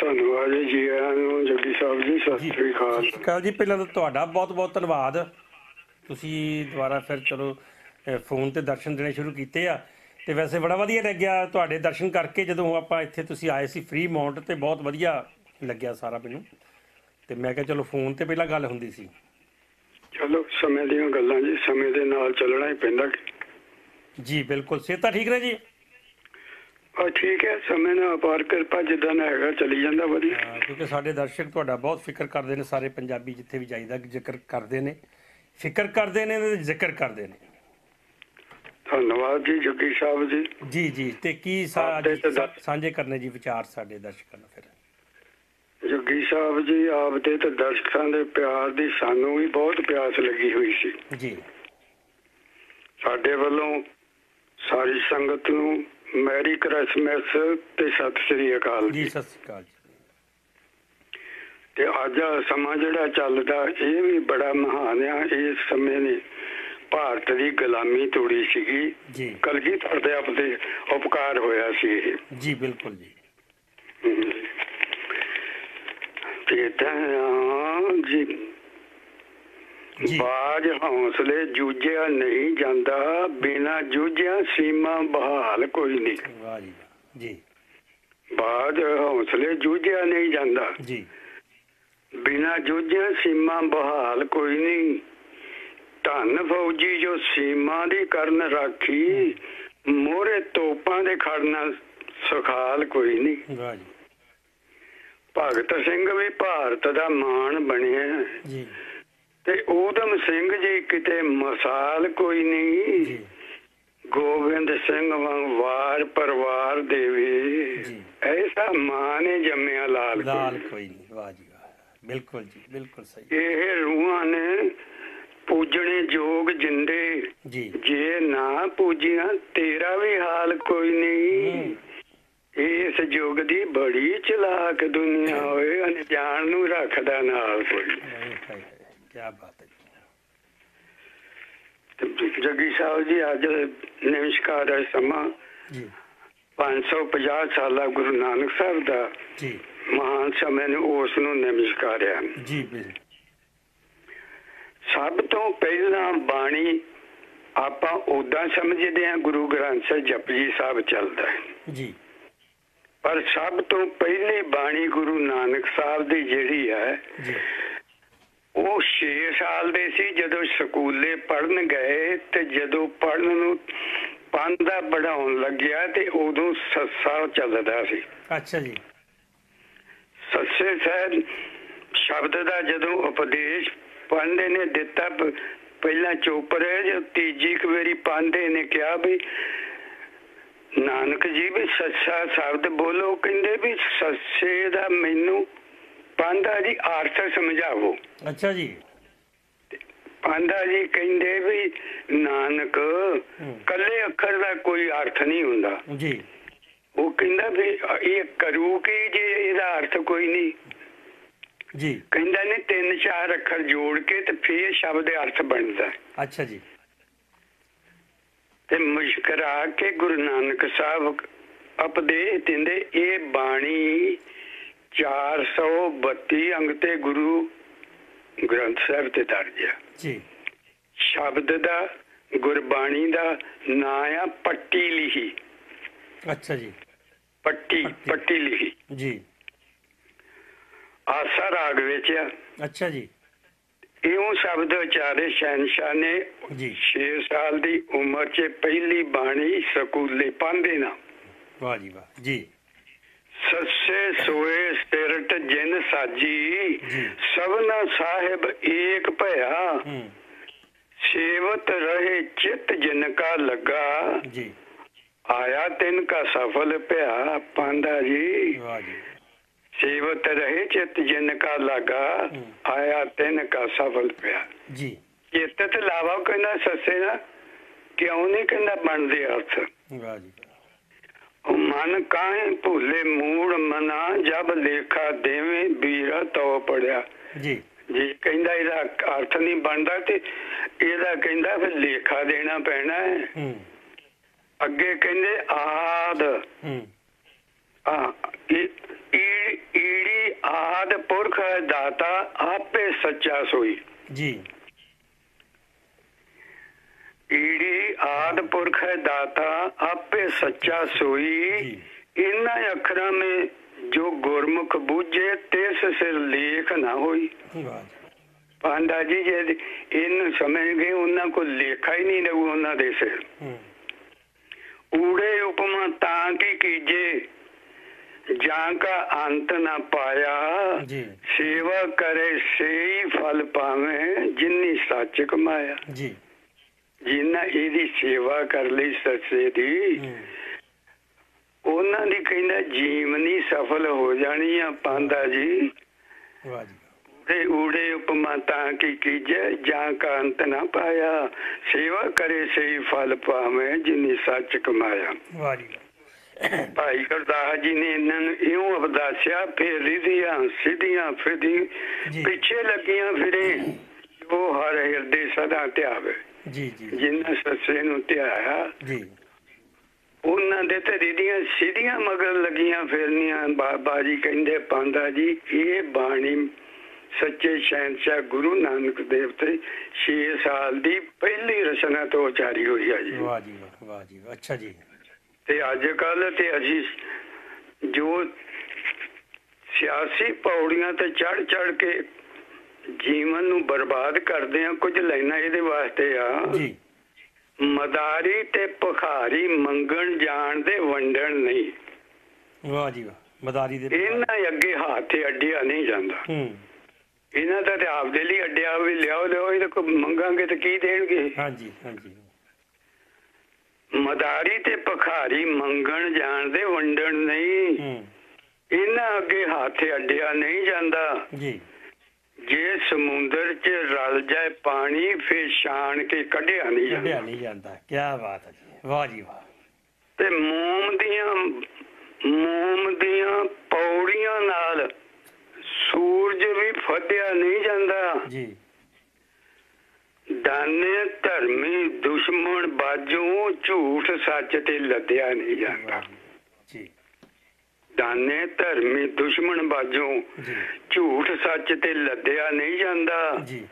ਧੰਨਵਾਦ ਜੀ ਜੀ ਆਇਆਂ ਨੂੰ ਜੱਗੀ ਸਾਹਿਬ ਜੀ ਸਤਿ ਸ਼੍ਰੀ ਅਕਾਲ। ਜੀ। ਪਹਿਲਾਂ ਤਾਂ ਤੁਹਾਡਾ ਬਹੁਤ ਬਹੁਤ ਧੰਨਵਾਦ। ਤੁਸੀਂ ਦੁਬਾਰਾ ਫਿਰ ਚਲੋ ਫੋਨ ਤੇ ਦਰਸ਼ਨ ਦੇਣੇ ਸ਼ੁਰੂ ਕੀਤੇ ਆ। ਤੇ ਵੈਸੇ ਬੜਾ ਵਧੀਆ ਲੱਗਿਆ ਤੁਹਾਡੇ ਦਰਸ਼ਨ ਕਰਕੇ ਜਦੋਂ ਆਪਾਂ ਇੱਥੇ ਤੁਸੀਂ ਆਏ ਸੀ ਫ੍ਰੀ ਮਾਉਂਟ ਤੇ ਬਹੁਤ ਵਧੀਆ ਲੱਗਿਆ ਸਾਰਾ ਮੈਨੂੰ। ਤੇ ਮੈਂ ਕਿਹਾ ਚਲੋ ਫੋਨ ਤੇ ਪਹਿਲਾਂ ਗੱਲ ਹੁੰਦੀ ਸੀ। ਚਲੋ ਸਮੇਂ ਦੀਆਂ ਗੱਲਾਂ ਜੀ ਸਮੇਂ ਦੇ ਨਾਲ ਚੱਲਣਾ ਹੀ ਪੈਂਦਾ। ਜੀ ਬਿਲਕੁਲ। ਸਿਹਤਾਂ ਠੀਕ ਨੇ ਜੀ? ਆ ਠੀਕ ਹੈ ਸਮੇਂ ਨਾਲ ਅਪਾਰ ਕਿਰਪਾ ਜਿੱਦਾਂ ਹੈਗਾ ਚੱਲੀ ਜਾਂਦਾ ਵਧੀਆ। ਕਿਉਂਕਿ ਸਾਡੇ ਦਰਸ਼ਕ ਤੁਹਾਡਾ ਬਹੁਤ ਫਿਕਰ ਕਰਦੇ ਨੇ ਸਾਰੇ ਪੰਜਾਬੀ ਜਿੱਥੇ ਵੀ ਜਾਈਦਾ ਜ਼ਿਕਰ ਕਰਦੇ ਨੇ। ਫਿਕਰ ਕਰਦੇ ਨੇ ਤੇ ਜ਼ਿਕਰ ਕਰਦੇ ਨੇ। ਧੰਨਵਾਦ ਜੀ ਜੱਗੀ ਸਾਹਿਬ ਜੀ। ਜੀ ਜੀ ਤੇ ਕੀ ਤੇ ਸਾਂਝੇ ਕਰਨੇ ਜੀ ਵਿਚਾਰ ਸਾਡੇ ਦਰਸ਼ਕਾਂ ਨਾਲ ਫਿਰ। ਜੱਗੀ ਸਾਹਿਬ ਜੀ ਆਪ ਦੇ ਤੇ ਦਰਸ਼ਕਾਂ ਦੇ ਪਿਆਰ ਦੀ ਸਾਨੂੰ ਵੀ ਬਹੁਤ ਪਿਆਸ ਲੱਗੀ ਹੋਈ ਸੀ। ਜੀ। ਸਾਡੇ ਵੱਲੋਂ ਸਾਰੀ ਸੰਗਤ ਨੂੰ ਮੈਰੀ ਕ੍ਰਿਸਮਸ ਤੇ ਸਤਿ ਸ੍ਰੀ ਅਕਾਲ ਜੀ ਜੀ। ਸਤਿ ਸ਼੍ਰੀ ਅਕਾਲ ਜੀ। ਤੇ ਅੱਜ ਸਮਾਂ ਜਿਹੜਾ ਚੱਲਦਾ ਇਹ ਵੀ ਬੜਾ ਮਹਾਨ ਆ। ਇਸ ਸਮੇਂ ਨੇ ਭਾਰਤ ਦੀ ਗੁਲਾਮੀ ਤੋੜੀ ਸੀਗੀ। ਜੀ। ਕਲਗੀਧਰ ਦੇ ਆਪਦੇ ਉਪਕਾਰ ਹੋਇਆ ਸੀ ਇਹ। ਜੀ ਬਿਲਕੁਲ ਜੀ। ਤੇ ਤਾਂ ਜੀ। ਬਾਜ ਹੌਸਲੇ ਜੂਝਿਆ ਨਹੀਂ ਜਾਂਦਾ ਬਿਨਾ ਜੂਝਿਆ ਸੀਮਾ ਬਹਾਲ ਕੋਈ ਨਹੀਂ। ਵਾਹ ਜੀ। ਜੀ। ਬਾਜ ਹੌਸਲੇ ਜੂਝਿਆ ਨਹੀਂ ਜਾਂਦਾ। ਜੀ। ਬਿਨਾ ਜੂਝਿਆ ਸੀਮਾ ਬਹਾਲ ਕੋਈ ਨਹੀਂ। ਧੰਨ ਫੌਜੀ ਜੋ ਸੀਮਾ ਦੀ ਕਰਨ ਰਾਖੀ ਮੋਰੇ ਤੋਪਾਂ ਦੇ ਖੜਨਾ ਸੁਖਾਲ ਕੋਈ ਨਹੀਂ। ਵਾਹ ਜੀ। ਭਗਤ ਸਿੰਘ ਵੀ ਭਾਰਤ ਦਾ ਮਾਣ ਬਣਿਆ। ਜੀ। ਤੇ ਊਧਮ ਸਿੰਘ ਜੀ ਕਿਤੇ ਮਿਸਾਲ ਕੋਈ ਨਹੀਂ। ਜੀ। ਗੋਬਿੰਦ ਸਿੰਘ ਵਾਂਗ ਵਾਰ ਪਰਿਵਾਰ ਦੇਵੇ। ਐਸਾ ਮਾਂ ਨੇ ਜੰਮਿਆ ਲਾਲ ਲਾਲ ਕੋਈ ਨਹੀਂ। ਵਾਹ ਜੀ। ਬਿਲਕੁਲ ਜੀ ਬਿਲਕੁਲ ਸਹੀ। ਇਹ ਰੂਹਾਂ ਨੇ ਪੂਜਣੇ ਯੋਗ ਜਿੰਦੇ। ਜੀ। ਜੇ ਨਾ ਪੂਜੀਆਂ ਤੇਰਾ ਵੀ ਹਾਲ ਕੋਈ ਨਹੀਂ। ਇਸ ਯੁੱਗ ਦੀ ਬੜੀ ਚਲਾਕ ਦੁਨੀਆ ਹੋਏ ਅਣਜਾਣ ਨੂੰ ਰੱਖਦਾ ਨਾਲ ਕੋਈ। ਕੀ ਬਾਤ ਹੈ ਜੱਗੀ ਸਾਹਿਬ ਜੀ ਅੱਜ ਨਮਸਕਾਰ ਹੈ ਸਮਾਂ। ਜੀ। 550 ਸਾਲਾ ਗੁਰੂ ਨਾਨਕ ਸਾਹਿਬ ਦਾ। ਜੀ। ਮਹਾਨ ਸਮੇਂ ਨੂੰ ਉਸ ਨੂੰ ਨਮਸਕਾਰਿਆ ਜੀ ਸਭ ਤੋਂ ਪਹਿਲਾਂ ਬਾਣੀ ਆਪਾਂ ਉਦਾਂ ਸਮਝਦੇ ਹਾਂ ਗੁਰੂ ਗ੍ਰੰਥ ਸਾਹਿਬ ਜਪਜੀ ਸਾਹਿਬ ਚੱਲਦਾ ਹੈ। ਜੀ। ਪਰ ਸਭ ਤੋਂ ਪਹਿਲੀ ਬਾਣੀ ਗੁਰੂ ਨਾਨਕ ਸਾਹਿਬ ਦੀ ਜਿਹੜੀ ਹੈ ਉਹ 6 ਸਾਲ ਦੇ ਸੀ ਜਦੋਂ ਸਕੂਲੇ ਪੜਨ ਗਏ ਤੇ ਜਦੋਂ ਪੜਨ ਨੂੰ ਪੰਦਾ ਪੜਾਉਣ ਲੱਗਿਆ ਤੇ ਉਦੋਂ ਸੱਸਾ ਚੱਲਦਾ ਸੀ। ਅੱਛਾ ਜੀ। ਸੱਸੇ ਸਾਹਿਬ ਸ਼ਬਦ ਦਾ ਜਦੋਂ ਉਪਦੇਸ਼ ਪੰਦੇ ਨੇ ਦਿੱਤਾ ਪਹਿਲਾਂ ਚੁੱਪ ਰਹੇ ਜੋ ਤੀਜੀ ਕੁ ਵਾਰੀ ਪੰਦੇ ਨੇ ਕਿਹਾ ਵੀ ਨਾਨਕ ਜੀ ਵੀ ਸੱਚਾ ਸ਼ਬਦ ਬੋਲੋ ਕਹਿੰਦੇ ਵੀ ਸੱਸੇ ਦਾ ਮੈਨੂੰ ਪੰਦਾ ਜੀ ਅਰਥ ਸਮਝਾਵੋ। ਅੱਛਾ ਜੀ। ਪਾਂਦਾ ਜੀ ਕਹਿੰਦੇ ਵੀ ਨਾਨਕ ਕੱਲੇ ਅੱਖਰ ਦਾ ਕੋਈ ਅਰਥ ਨਹੀਂ ਹੁੰਦਾ। ਜੀ। ਉਹ ਕਹਿੰਦਾ ਵੀ ਇਹ ਕਰੂ ਕੀ ਜੇ ਇਹਦਾ ਅਰਥ ਕੋਈ ਨਹੀਂ। ਜੀ। ਕਹਿੰਦਾ ਨੇ ਤਿੰਨ ਚਾਰ ਅੱਖਰ ਜੋੜ ਕੇ ਤੇ ਫੇਰ ਸ਼ਬਦ ਦੇ ਅਰਥ ਬਣਦਾ। ਅੱਛਾ ਜੀ। ਤੇ ਮੁਸ਼ਕਰਾ ਕੇ ਗੁਰੂ ਨਾਨਕ ਸਾਹਿਬ ਉਪਦੇਸ਼ ਦਿੰਦੇ ਇਹ ਬਾਣੀ 432 ਅੰਗ ਤੇ ਗੁਰੂ ਗ੍ਰੰਥ ਸਾਹਿਬ ਤੇ ਦਰਜ ਆ। ਜੀ। ਸ਼ਬਦ ਦਾ ਗੁਰਬਾਣੀ ਦਾ ਨਾਂ ਆ ਪੱਟੀ ਲਿਖੀ ਅੱਛਾ ਜੀ। ਪੱਟੀ ਪੱਟੀ। ਲਿਖੀ। ਜੀ। ਆਸਾ ਰਾਗ ਵਿੱਚ ਆ। ਅੱਛਾ ਜੀ। ਇਉਂ ਸ਼ਬਦ ਉਚਾਰੇ ਸ਼ਹਿਨशाह ਨੇ ਜੀ। 6 ਸਾਲ ਦੀ ਉਮਰ 'ਚ ਪਹਿਲੀ ਬਾਣੀ ਸਕੂਲੇ ਪਾਉਂਦੇ ਨਾ। ਵਾਹ ਜੀ ਵਾਹ। ਜੀ। ਸੱਸੇ ਸੋਏ ਸਿਰਟ ਜਿਨ ਸਾਜੀ। ਸਭਨਾ ਸਾਹਿਬ ਏਕ ਭਇਆ। ਸੇਵਤ ਰਹੇ ਚਿਤ ਜਿਨ ਕਾ ਲੱਗਾ। ਜੀ। ਆਇਆ ਤਿਨ ਕਾ ਸਫਲ ਭਇਆ ਪਾਂਦਾ ਜੀ। ਵਾਹ ਜੀ। ਸੇਵਤ ਰਹੇ ਚਿਤ ਜਿਨ ਕਾ ਲਗਾ। ਆਇਆ ਤਿਨ ਕਾ ਸਫਲ ਪਿਆ। ਜੀ। ਚਿੱਤ ਤੇ ਲਾਵਾ ਕਹਿੰਦਾ ਸੱਸੇ ਨਾ ਕਿਉਂ ਨਹੀਂ ਕਹਿੰਦਾ ਬਣਦੇ ਅਰਥ ਵਾਹ ਜੀ। ਮਨ ਕਾਹੇ ਭੁੱਲੇ ਮੂੜ ਮਨਾ ਜਬ ਲੇਖਾ ਦੇਵੇਂ ਵੀਰ ਤੋ ਪੜਿਆ। ਜੀ। ਜੀ ਕਹਿੰਦਾ ਇਹਦਾ ਅਰਥ ਨਹੀਂ ਬਣਦਾ ਤੇ ਇਹਦਾ ਕਹਿੰਦਾ ਫਿਰ ਲੇਖਾ ਦੇਣਾ ਪੈਣਾ ਹੈ। ਹੂੰ। ਅੱਗੇ ਕਹਿੰਦੇ ਆਦ। ਹੂੰ। ਆ ਈੜੀ ਆਦ ਪੁਰਖ ਦਾਤਾ ਆਪੇ ਸੱਚਾ ਸੋਈ। ਜੀ। ਈੜੀ ਆਦ ਪੁਰਖ ਦਾਤਾ ਆਪੇ ਸੱਚਾ ਸੋਈ। ਇਨਾਂ ਅੱਖਰਾਂ ਮੇ ਜੋ ਗੁਰਮੁਖ ਬੂਝੇ ਤਿਸ ਸਿਰ ਲੇਖ ਨਾ ਹੋਈ। ਪਾਂਡਾ ਜੀ ਜੇ ਇਹਨੂੰ ਸਮਝ ਗਏ ਉਹਨਾਂ ਕੋ ਲੇਖਾ ਹੀ ਨਹੀਂ ਰਹੂ ਉਹਨਾਂ ਦੇ ਸਿਰ ਹੂੰ ਊੜੇ ਉਪਮਾ ਤਾਂ ਕੀ ਕੀਜੇ ਜਾਂ ਕਾ ਅੰਤ ਨਾ ਪਾਇਆ। ਜੀ। ਸੇਵਾ ਕਰੇ ਸੇਈ ਫਲ ਪਾਵੇ ਜਿੰਨੀ ਸੱਚ ਕਮਾਇਆ। ਜੀ। ਜਿਨ੍ਹਾਂ ਇਹਦੀ ਸੇਵਾ ਕਰ ਲਈ ਸੱਚੇ ਦੀ ਉਹਨਾਂ ਦੀ ਕਹਿੰਦਾ ਜੀਵਨੀ ਸਫਲ ਹੋ ਜਾਣੀ ਆ ਪਾਂਦਾ ਜੀ। ਵਾਹ ਜੀ। ਤੇ ਊੜੇ ਉਪਮਾ ਤਾਂ ਕੀ ਕੀਜੇ ਜਾਂ ਕਾ ਅੰਤ ਨਾ ਪਾਇਆ। ਸੇਵਾ ਕਰੇ ਸੇਈ ਫਲ ਪਾਵੇ ਜਿੰਨੀ ਸੱਚ ਕਮਾਇਆ। ਵਾਹ ਜੀ ਭਾਈ ਗੁਰਦਾਸ ਜੀ ਨੇ ਇਹਨਾਂ ਨੂੰ ਇਉਂ ਅਵਦਾਸਿਆ ਫਿਰ ਰਿਧੀਆਂ ਸਿੱਧੀਆਂ ਫਿਰਦੀ ਜੀ। ਪਿੱਛੇ ਲੱਗੀਆਂ ਫਿਰੇ ਉਹ ਹਰ ਹਿਰਦੇ ਸਦਾ ਧਿਆਵੇ। ਜੀ ਜੀ। ਜਿਨ੍ਹਾਂ ਸੱਸੇ ਨੂੰ ਧਿਆਇਆ ਜੀ। ਉਹਨਾਂ ਦੇ ਤੇ ਰਿਧੀਆਂ ਸਿੱਧੀਆਂ ਮਗਰ ਲੱਗੀਆਂ ਫਿਰਨੀਆਂ। ਬਾਬਾ ਜੀ ਕਹਿੰਦੇ ਪਾਂਦਾ ਜੀ ਇਹ ਬਾਣੀ ਸੱਚੇ ਸ਼ਹਿਨशाह ਗੁਰੂ ਨਾਨਕ ਦੇਵ ਤੇ 6 ਸਾਲ ਦੀ ਪਹਿਲੀ ਰਚਨਾ ਤੋਂ ਉਚਾਰੀ ਹੋਈ ਆ ਜੀ। ਵਾਹ ਜੀ ਵਾਹ ਜੀ। ਅੱਛਾ ਜੀ। ਤੇ ਅੱਜ ਕੱਲ ਤੇ ਅਸੀਂ ਜੋ ਸਿਆਸੀ ਪੌੜੀਆਂ ਤੇ ਚੜ ਚੜ ਕੇ ਜੀਵਨ ਨੂੰ ਬਰਬਾਦ ਕਰਦੇ ਆ ਕੁਝ ਲੈਣਾ ਇਹਦੇ ਵਾਸਤੇ ਆ। ਜੀ। ਮਦਾਰੀ ਤੇ ਭਖਾਰੀ ਮੰਗਣ ਜਾਣ ਦੇ ਵੰਡਣ ਨਹੀਂ। ਵਾਹ ਜੀ ਵਾਹ ਮਦਾਰੀ ਦੇ ਇਹਨਾਂ ਅੱਗੇ ਹੱਥ ਅੱਡਿਆ ਨਹੀਂ ਜਾਂਦਾ। ਹੂੰ। ਇਹਨਾਂ ਦਾ ਤੇ ਆਪਦੇ ਲਈ ਅੱਡਿਆ ਵੀ ਲਿਆਓ ਲਿਆਓ ਇਹਦੇ ਕੋ ਮੰਗਾਂਗੇ ਤੇ ਕੀ ਦੇਣਗੇ। ਹਾਂਜੀ ਹਾਂਜੀ। ਮਦਾਰੀ ਤੇ ਭਖਾਰੀ ਮੰਗਣ ਜਾਣ ਦੇ ਵੰਡਣ ਨਹੀਂ। ਇਹਨਾਂ ਅੱਗੇ ਹੱਥ ਅੱਡਿਆ ਨਹੀਂ ਜਾਂਦਾ। ਜੀ। ਜੇ ਸਮੁੰਦਰ 'ਚ ਰਲ ਜਾਏ ਪਾਣੀ ਫੇਰ ਛਾਣ ਕੇ ਕੱਢਿਆ ਨਹੀਂ ਕੱਢਿਆ ਜਾਂਦਾ ਨਹੀਂ ਜਾਂਦਾ। ਕੀ ਬਾਤ ਹੈ ਜੀ। ਵਾਹ ਜੀ ਵਾਹ। ਤੇ ਮੋਮ ਦੀਆਂ ਮੋਮ ਦੀਆਂ ਪੌੜੀਆਂ ਨਾਲ ਸੂਰਜ ਵੀ ਫਟਿਆ ਨਹੀਂ ਜਾਂਦਾ। ਜੀ। ਦਾਨੇ ਧਰਮੀ ਦੁਸ਼ਮਣ ਬਾਜੂ ਝੂਠ ਸੱਚ ਤੇ ਲੱਦਿਆ ਨਹੀਂ ਜਾਂਦਾ। ਜੀ। ਦਾਨੇ ਧਰਮੀ ਦੁਸ਼ਮਣ ਬਾਜੂ ਝੂਠ ਸੱਚ ਤੇ ਲੱਦਿਆ ਨਹੀਂ ਜਾਂਦਾ। ਜੀ।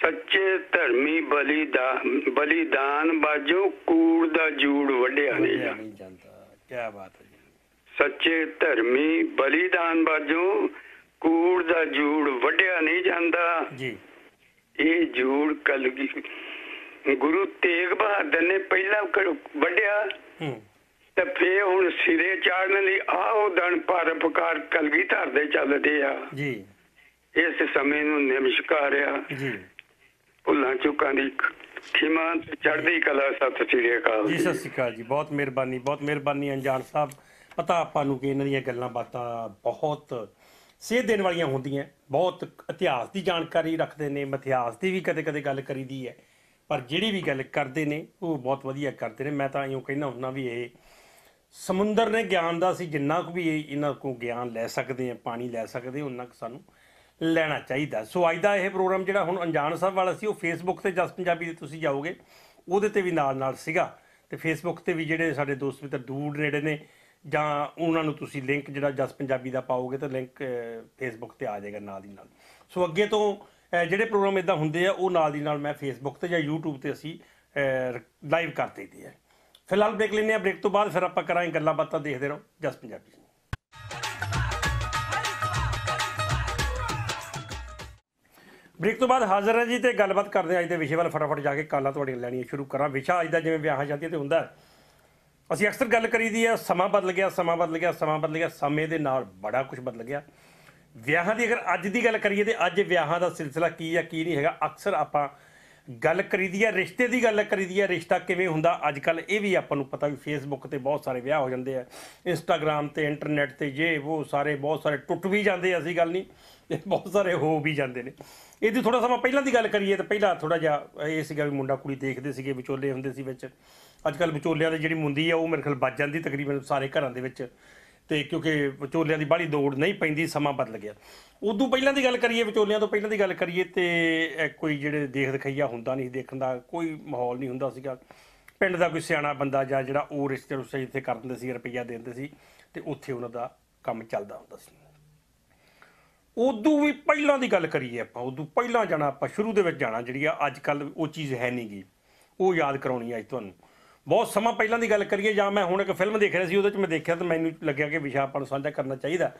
ਸੱਚੇ ਧਰਮੀ ਬਲੀਦਾਨ ਬਲੀਦਾਨ ਬਾਜੋ ਕੂੜ ਦਾ ਜੂੜ ਵੱਢਿਆ ਨਹੀਂ ਜਾਂਦਾ। ਕੀ ਬਾਤ ਹੈ ਸੱਚੇ ਧਰਮੀ ਬਲੀਦਾਨ ਬਾਜੋ ਕੂੜ ਦਾ ਜੂੜ ਵੱਢਿਆ ਨਹੀਂ ਜਾਂਦਾ। ਜੀ। ਇਹ ਜੂੜ ਕਲਗੀ ਗੁਰੂ ਤੇਗ ਬਹਾਦਰ ਨੇ ਪਹਿਲਾਂ ਵੱਢਿਆ। ਤੇ ਫੇਰ ਹੁਣ ਸਿਰੇ ਚਾੜਨ ਲਈ ਆਓ ਦਣ ਪਰਪਕਾਰ ਕਲਗੀ ਧਰਦੇ ਚੱਲਦੇ ਆ। ਜੀ। ਇਸ ਸਮੇਂ ਨੂੰ ਨਿਮਸ਼ਕਾਰਿਆ। ਜੀ। ਭੁੱਲਾਂ ਚੁੱਕਾਂ ਦੀ ਖਿਮਾ ਤੇ ਚੜ੍ਹਦੀ ਕਲਾ ਸਤਿ ਸ੍ਰੀ ਅਕਾਲ ਜੀ। ਸਤਿ ਸ਼੍ਰੀ ਅਕਾਲ ਜੀ। ਬਹੁਤ ਮਿਹਰਬਾਨੀ ਬਹੁਤ ਮਿਹਰਬਾਨੀ ਅਣਜਾਣ ਸਾਹਿਬ। ਪਤਾ ਆਪਾਂ ਨੂੰ ਕਿ ਇਹਨਾਂ ਦੀਆਂ ਗੱਲਾਂ ਬਾਤਾਂ ਬਹੁਤ ਸੇਧ ਦੇਣ ਵਾਲੀਆਂ ਹੁੰਦੀਆਂ। ਬਹੁਤ ਇਤਿਹਾਸ ਦੀ ਜਾਣਕਾਰੀ ਰੱਖਦੇ ਨੇ, ਮਿਥਿਹਾਸ ਦੀ ਵੀ ਕਦੇ-ਕਦੇ ਗੱਲ ਕਰੀਦੀ ਹੈ। ਪਰ ਜਿਹੜੀ ਵੀ ਗੱਲ ਕਰਦੇ ਨੇ, ਉਹ ਬਹੁਤ ਵਧੀਆ ਕਰਦੇ ਨੇ। ਮੈਂ ਤਾਂ ਇਉਂ ਕਹਿੰਦਾ ਹੁੰਦਾ ਵੀ ਇਹ ਸਮੁੰਦਰ ਨੇ ਗਿਆਨ ਦਾ ਸੀ, ਜਿੰਨਾ ਕੁ ਵੀ ਇਹਨਾਂ ਕੋਲ ਗਿਆਨ ਲੈ ਸਕਦੇ ਆ, ਪਾਣੀ ਲੈ ਸਕਦੇ ਉਹਨਾਂ ਕੁ ਸਾਨੂੰ ਲੈਣਾ ਚਾਹੀਦਾ। ਸੋ ਅੱਜ ਦਾ ਇਹ ਪ੍ਰੋਗਰਾਮ ਜਿਹੜਾ ਹੁਣ ਅਣਜਾਣ ਸਾਹਿਬ ਵਾਲਾ ਸੀ, ਉਹ ਫੇਸਬੁੱਕ ਤੇ ਜਸ ਪੰਜਾਬੀ ਦੇ ਤੁਸੀਂ ਜਾਓਗੇ, ਉਹਦੇ ਤੇ ਵੀ ਨਾਲ ਨਾਲ ਸੀਗਾ। ਤੇ ਫੇਸਬੁੱਕ ਤੇ ਵੀ ਜਿਹੜੇ ਸਾਡੇ ਦੋਸਤ ਮਿੱਤਰ ਦੂਰ ਨੇੜੇ ਨੇ ਜਾਂ ਉਹਨਾਂ ਨੂੰ ਤੁਸੀਂ ਲਿੰਕ ਜਿਹੜਾ ਜਸ ਪੰਜਾਬੀ ਦਾ ਪਾਓਗੇ ਤਾਂ ਲਿੰਕ ਫੇਸਬੁੱਕ ਤੇ ਆ ਜਾਏਗਾ ਨਾਲ ਦੀ ਨਾਲ। ਸੋ ਅੱਗੇ ਤੋਂ ਜਿਹੜੇ ਪ੍ਰੋਗਰਾਮ ਇਦਾਂ ਹੁੰਦੇ ਆ, ਉਹ ਨਾਲ ਦੀ ਨਾਲ ਮੈਂ ਫੇਸਬੁੱਕ ਤੇ ਜਾਂ YouTube ਤੇ ਅਸੀਂ ਲਾਈਵ ਕਰ ਦਈਦੇ ਆ। ਫਿਲਹਾਲ ਬ੍ਰੇਕ ਲੈਂਦੇ ਆ। ਬ੍ਰੇਕ ਤੋਂ ਬਾਅਦ ਫਿਰ ਆਪਾਂ ਕਰਾਂਗੇ ਗੱਲਾਂ ਬਾਤਾਂ, ਦੇਖਦੇ ਰਹੋ। ਜਸ ਪੰਜਾਬੀ। ਬ੍ਰੇਕ ਤੋਂ ਬਾਅਦ ਹਾਜ਼ਰ ਹੈ ਜੀ ਤੇ ਗੱਲਬਾਤ ਕਰਦੇ ਹਾਂ। ਅੱਜ ਦੇ ਵਿਸ਼ੇ ਵੱਲ ਫਟਾਫਟ ਜਾ ਕੇ ਕਾਲਾਂ ਤੁਹਾਡੀਆਂ ਲੈਣੀਆਂ ਸ਼ੁਰੂ ਕਰਾਂ। ਵਿਸ਼ਾ ਅੱਜ ਦਾ ਜਿਵੇਂ ਵਿਆਹਾਂ ਸ਼ਾਦੀਆਂ ਤੇ ਹੁੰਦਾ ਹੈ। ਅਸੀਂ ਅਕਸਰ ਗੱਲ ਕਰੀਦੀ ਆ, ਸਮਾਂ ਬਦਲ ਗਿਆ, ਸਮਾਂ ਬਦਲ ਗਿਆ, ਸਮਾਂ ਬਦਲ ਗਿਆ, ਸਮੇਂ ਦੇ ਨਾਲ ਬੜਾ ਕੁਝ ਬਦਲ ਗਿਆ। ਵਿਆਹਾਂ ਦੀ ਅਗਰ ਅੱਜ ਦੀ ਗੱਲ ਕਰੀਏ ਤੇ ਅੱਜ ਵਿਆਹਾਂ ਦਾ ਸਿਲਸਿਲਾ ਕੀ ਆ, ਕੀ ਨਹੀਂ ਹੈਗਾ, ਅਕਸਰ ਆਪਾਂ ਗੱਲ ਕਰੀਦੀ ਆ, ਰਿਸ਼ਤੇ ਦੀ ਗੱਲ ਕਰੀਦੀ ਆ, ਰਿਸ਼ਤਾ ਕਿਵੇਂ ਹੁੰਦਾ ਅੱਜ ਕੱਲ ਇਹ ਵੀ ਆਪਾਂ ਨੂੰ ਪਤਾ ਵੀ ਫੇਸਬੁੱਕ ਤੇ ਬਹੁਤ ਸਾਰੇ ਵਿਆਹ ਹੋ ਜਾਂਦੇ ਆ ਇੰਸਟਾਗ੍ਰam ਤੇ ਇੰਟਰਨੈਟ ਤੇ, ਜੇ ਉਹ ਸਾਰੇ ਬਹੁਤ ਸਾਰੇ ਟੁੱਟ ਵੀ ਜਾਂਦੇ ਆ ਐਸੀ ਗੱਲ ਨਹੀਂ, ਇਹ ਬਹੁਤ ਸਾਰੇ ਹੋ ਵੀ ਜਾਂਦੇ ਨੇ। ਇਹਦੀ ਥੋੜਾ ਸਮਾਂ ਪਹਿਲਾਂ ਦੀ ਗੱਲ ਕਰੀਏ ਤਾਂ ਪਹਿਲਾਂ ਥੋੜਾ ਜਿਹਾ ਇਹ ਸੀਗਾ ਵੀ ਮੁੰਡਾ ਕੁੜੀ ਦੇਖਦੇ ਸੀਗੇ, ਵਿਚੋਲੇ ਹੁੰਦੇ ਸੀ ਵਿੱਚ। ਅੱਜ ਕੱਲ ਵਿਚੋਲਿਆਂ ਦੀ ਜਿਹੜੀ ਮੁੰਦੀ ਆ, ਉਹ ਮੇਰੇ ਖਿਆਲ ਵੱਜ ਜਾਂਦੀ ਤਕਰੀਬਨ ਸਾਰੇ ਘਰਾਂ ਦੇ ਵਿੱਚ। ਤੇ ਕਿਉਂਕਿ ਵਿਚੋਲਿਆਂ ਦੀ ਬਾਹਲੀ ਦੌੜ ਨਹੀਂ ਪੈਂਦੀ, ਸਮਾਂ ਬਦਲ ਗਿਆ। ਉਦੋਂ ਪਹਿਲਾਂ ਦੀ ਗੱਲ ਕਰੀਏ, ਵਿਚੋਲਿਆਂ ਤੋਂ ਪਹਿਲਾਂ ਦੀ ਗੱਲ ਕਰੀਏ ਤੇ ਕੋਈ ਜਿਹੜੇ ਦੇਖ ਦਿਖਾਈਆ ਹੁੰਦਾ ਨਹੀਂ ਸੀ ਦੇਖਣ ਦਾ, ਕੋਈ ਮਾਹੌਲ ਨਹੀਂ ਹੁੰਦਾ ਸੀਗਾ। ਪਿੰਡ ਦਾ ਕੋਈ ਸਿਆਣਾ ਬੰਦਾ ਜਾਂ ਜਿਹੜਾ ਉਹ ਰਿਸ਼ਤੇ ਰੁਸ਼ਤੇ ਜਿੱਥੇ ਕਰ ਦਿੰਦੇ ਸੀ, ਰੁਪਈਆ ਦੇ ਦਿੰਦੇ ਸੀ ਤੇ ਉੱਥੇ ਉਹਨਾਂ ਦਾ ਕੰਮ ਚੱਲਦਾ ਹੁੰਦਾ ਸੀ। ਉਦੋਂ ਵੀ ਪਹਿਲਾਂ ਦੀ ਗੱਲ ਕਰੀਏ ਆਪਾਂ, ਉਦੋਂ ਪਹਿਲਾਂ ਜਾਣਾ, ਆਪਾਂ ਸ਼ੁਰੂ ਦੇ ਵਿੱਚ ਜਾਣਾ, ਜਿਹੜੀ ਆ ਅੱਜ ਕੱਲ ਉਹ ਚੀਜ਼ ਹੈ ਨਹੀਂਗੀ ਉਹ ਯਾਦ ਕਰਾਉਣੀ ਆ ਅੱਜ ਤੁਹਾਨੂੰ। ਬਹੁਤ ਸਮਾਂ ਪਹਿਲਾਂ ਦੀ ਗੱਲ ਕਰੀਏ, ਜਾਂ ਮੈਂ ਹੁਣ ਇੱਕ ਫਿਲਮ ਦੇਖ ਰਿਹਾ ਸੀ, ਉਹਦੇ ਚ ਮੈਂ ਦੇਖਿਆ ਤਾਂ ਮੈਨੂੰ ਲੱਗਿਆ ਕਿ ਵਿਸ਼ਾ ਆਪਾਂ ਨੂੰ ਸਾਂਝਾ ਕਰਨਾ ਚਾਹੀਦਾ।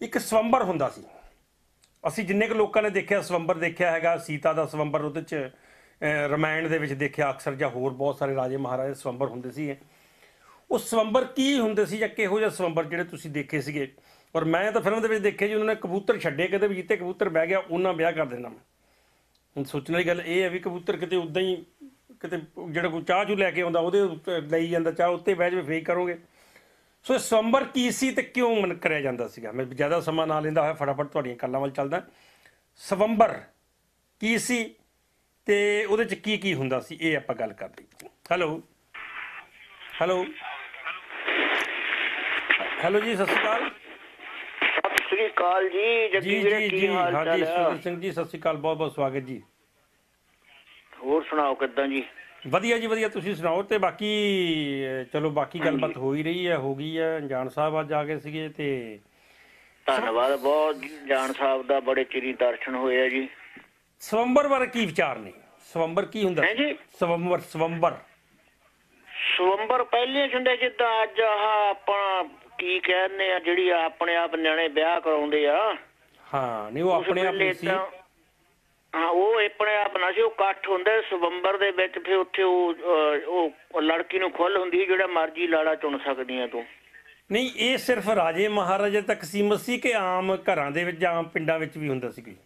ਇੱਕ ਸਵੰਬਰ ਹੁੰਦਾ ਸੀ। ਅਸੀਂ ਜਿੰਨੇ ਕੁ ਲੋਕਾਂ ਨੇ ਦੇਖਿਆ, ਸਵੰਬਰ ਦੇਖਿਆ ਹੈਗਾ, ਸੀਤਾ ਦਾ ਸਵੰਬਰ ਉਹਦੇ ਚ ਰਮਾਇਣ ਦੇ ਵਿੱਚ ਦੇਖਿਆ, ਅਕਸਰ ਜਾਂ ਹੋਰ ਬਹੁਤ ਸਾਰੇ ਰਾਜੇ ਮਹਾਰਾਜੇ ਸਵੰਬਰ ਹੁੰਦੇ ਸੀ ਉਹ ਸਵੰਬਰ ਕੀ ਹੁੰਦੇ ਸੀ ਜਾਂ ਕਿਹੋ ਜਿਹੇ ਸਵੰਬਰ ਜਿਹੜੇ ਤੁਸੀਂ ਦੇਖੇ ਸੀਗੇ? ਔਰ ਮੈਂ ਤਾਂ ਫਿਲਮ ਦੇ ਵਿੱਚ ਦੇਖਿਆ ਜੀ, ਉਹਨਾਂ ਨੇ ਕਬੂਤਰ ਛੱਡੇ ਕਿਤੇ ਵੀ ਜਿੱਤੇ ਕਬੂਤਰ ਬਹਿ ਗਿਆ, ਉਹਨਾਂ ਵਿਆਹ ਕਰ ਦੇਣਾ ਹੁਣ ਸੋਚਣ ਵਾਲੀ ਗੱਲ ਇਹ ਹੈ ਵੀ ਕਬੂਤਰ ਕਿਤੇ ਉਦਾਂ ਹੀ, ਕਿਤੇ ਜਿਹੜਾ ਕੋਈ ਚਾਹ ਚੂ ਲੈ ਕੇ ਆਉਂਦਾ, ਉਹਦੇ ਉੱਤੇ ਲਈ ਜਾਂਦਾ, ਚਾਹ ਉੱਤੇ ਬਹਿ ਜਾਵੇ ਫੇਕ ਕਰੋਗੇ। ਸੋ ਇਹ ਸਵੰਬਰ ਕੀ ਸੀ ਤੇ ਕਿਉਂ ਮਨ ਕਰਿਆ ਜਾਂਦਾ ਸੀਗਾ? ਮੈਂ ਜ਼ਿਆਦਾ ਸਮਾਂ ਨਾ ਲੈਂਦਾ ਹੋਇਆ, ਫਟਾਫਟ ਤੁਹਾਡੀਆਂ ਗੱਲਾਂ ਵੱਲ ਚੱਲਦਾ। ਸਵੰਬਰ ਕੀ ਸੀ ਤੇ ਉਹਦੇ ਚ ਕੀ ਕੀ ਹੁੰਦਾ ਸੀ? ਇਹ ਆਪਾਂ ਗੱਲ ਕਰਦੇ ਹੈਲੋ। ਹੈਲੋ। ਹੈਲੋ ਜੀ, ਸਤਿ ਸ਼੍ਰੀ ਅਕਾਲ। ਅਕਾਲ ਜੀ ਜੱਗੀ ਵੀਰੇ ਕੀ ਹਾਲ ਹਾਂਜੀ ਚਾਲ ਹੈ ਸੁਰਿੰਦਰ ਸਿੰਘ ਜੀ ਸਤਿ ਸ਼੍ਰੀ ਅਕਾਲ ਬਹੁਤ ਬਹੁਤ ਸਵਾਗਤ ਜੀ। ਹੋਰ ਸੁਣਾਓ ਕਿੱਦਾਂ ਜੀ? ਵਧੀਆ ਜੀ ਵਧੀਆ ਤੁਸੀਂ ਸੁਣਾਓ? ਤੇ ਬਾਕੀ ਚਲੋ ਬਾਕੀ ਗੱਲਬਾਤ ਹੋ ਹੀ ਰਹੀ ਹੈ ਹੋ ਗਈ ਹੈ ਜਾਨ ਸਾਹਿਬ ਅੱਜ ਆ ਗਏ ਸੀਗੇ ਤੇ ਧੰਨਵਾਦ ਬਹੁਤ ਜਾਨ ਸਾਹਿਬ ਦਾ ਬੜੇ ਚਿਰੀ ਦਰਸ਼ਨ ਹੋਏ ਆ ਜੀ। ਸਵੰਬਰ ਬਾਰੇ ਕੀ ਵਿਚਾਰ ਨੇ? ਸਵੰਬਰ ਕੀ ਹੁੰਦਾ? ਹੈ ਜੀ? ਸਵੰਬਰ ਸਵੰਬਰ। ਸਵੰਬਰ ਪਹਿਲੇ ਹੁੰਦੇ ਜਿੱਦਾਂ ਅੱਜ ਆਹ ਆਪਾਂ ਕੀ ਕਹਿੰਦੇ ਆ ਜਿਹੜੀ ਆਪਣੇ ਆਪ ਨਿਆਣੇ ਵਿਆਹ ਕਰਾਉਂਦੇ ਆ। ਹਾਂ ਨਹੀਂ ਉਹ ਉਸ ਆਪਣੇ ਆਪ ਵੇਲੇ ਨਹੀਂ ਸੀ। ਤਾਂ- ਹਾਂ ਉਹ ਆਪਣੇ ਆਪ ਨਾ ਸੀ ਉਹ ਇਕੱਠ ਹੁੰਦਾ ਸਵੰਬਰ ਦੇ ਵਿੱਚ ਫਿਰ ਉੱਥੇ ਉਹ ਅਹ, ਉਹ ਲੜਕੀ ਨੂੰ ਖੁੱਲ ਹੁੰਦੀ ਸੀ, ਜਿਹੜਾ ਮਰਜ਼ੀ ਲਾੜਾ ਚੁਣ ਸਕਦੀ ਆ ਤੂੰ। ਨਹੀਂ ਇਹ ਸਿਰਫ ਰਾਜੇ ਮਹਾਰਾਜੇ ਤੱਕ ਸੀਮਤ ਸੀ ਕਿ ਆਮ ਘਰਾਂ ਦੇ ਵਿੱਚ ਜਾਂ ਆਮ ਪਿੰਡਾਂ ਵਿੱਚ ਵੀ ਹੁੰਦਾ ਸੀ ਕੋਈ?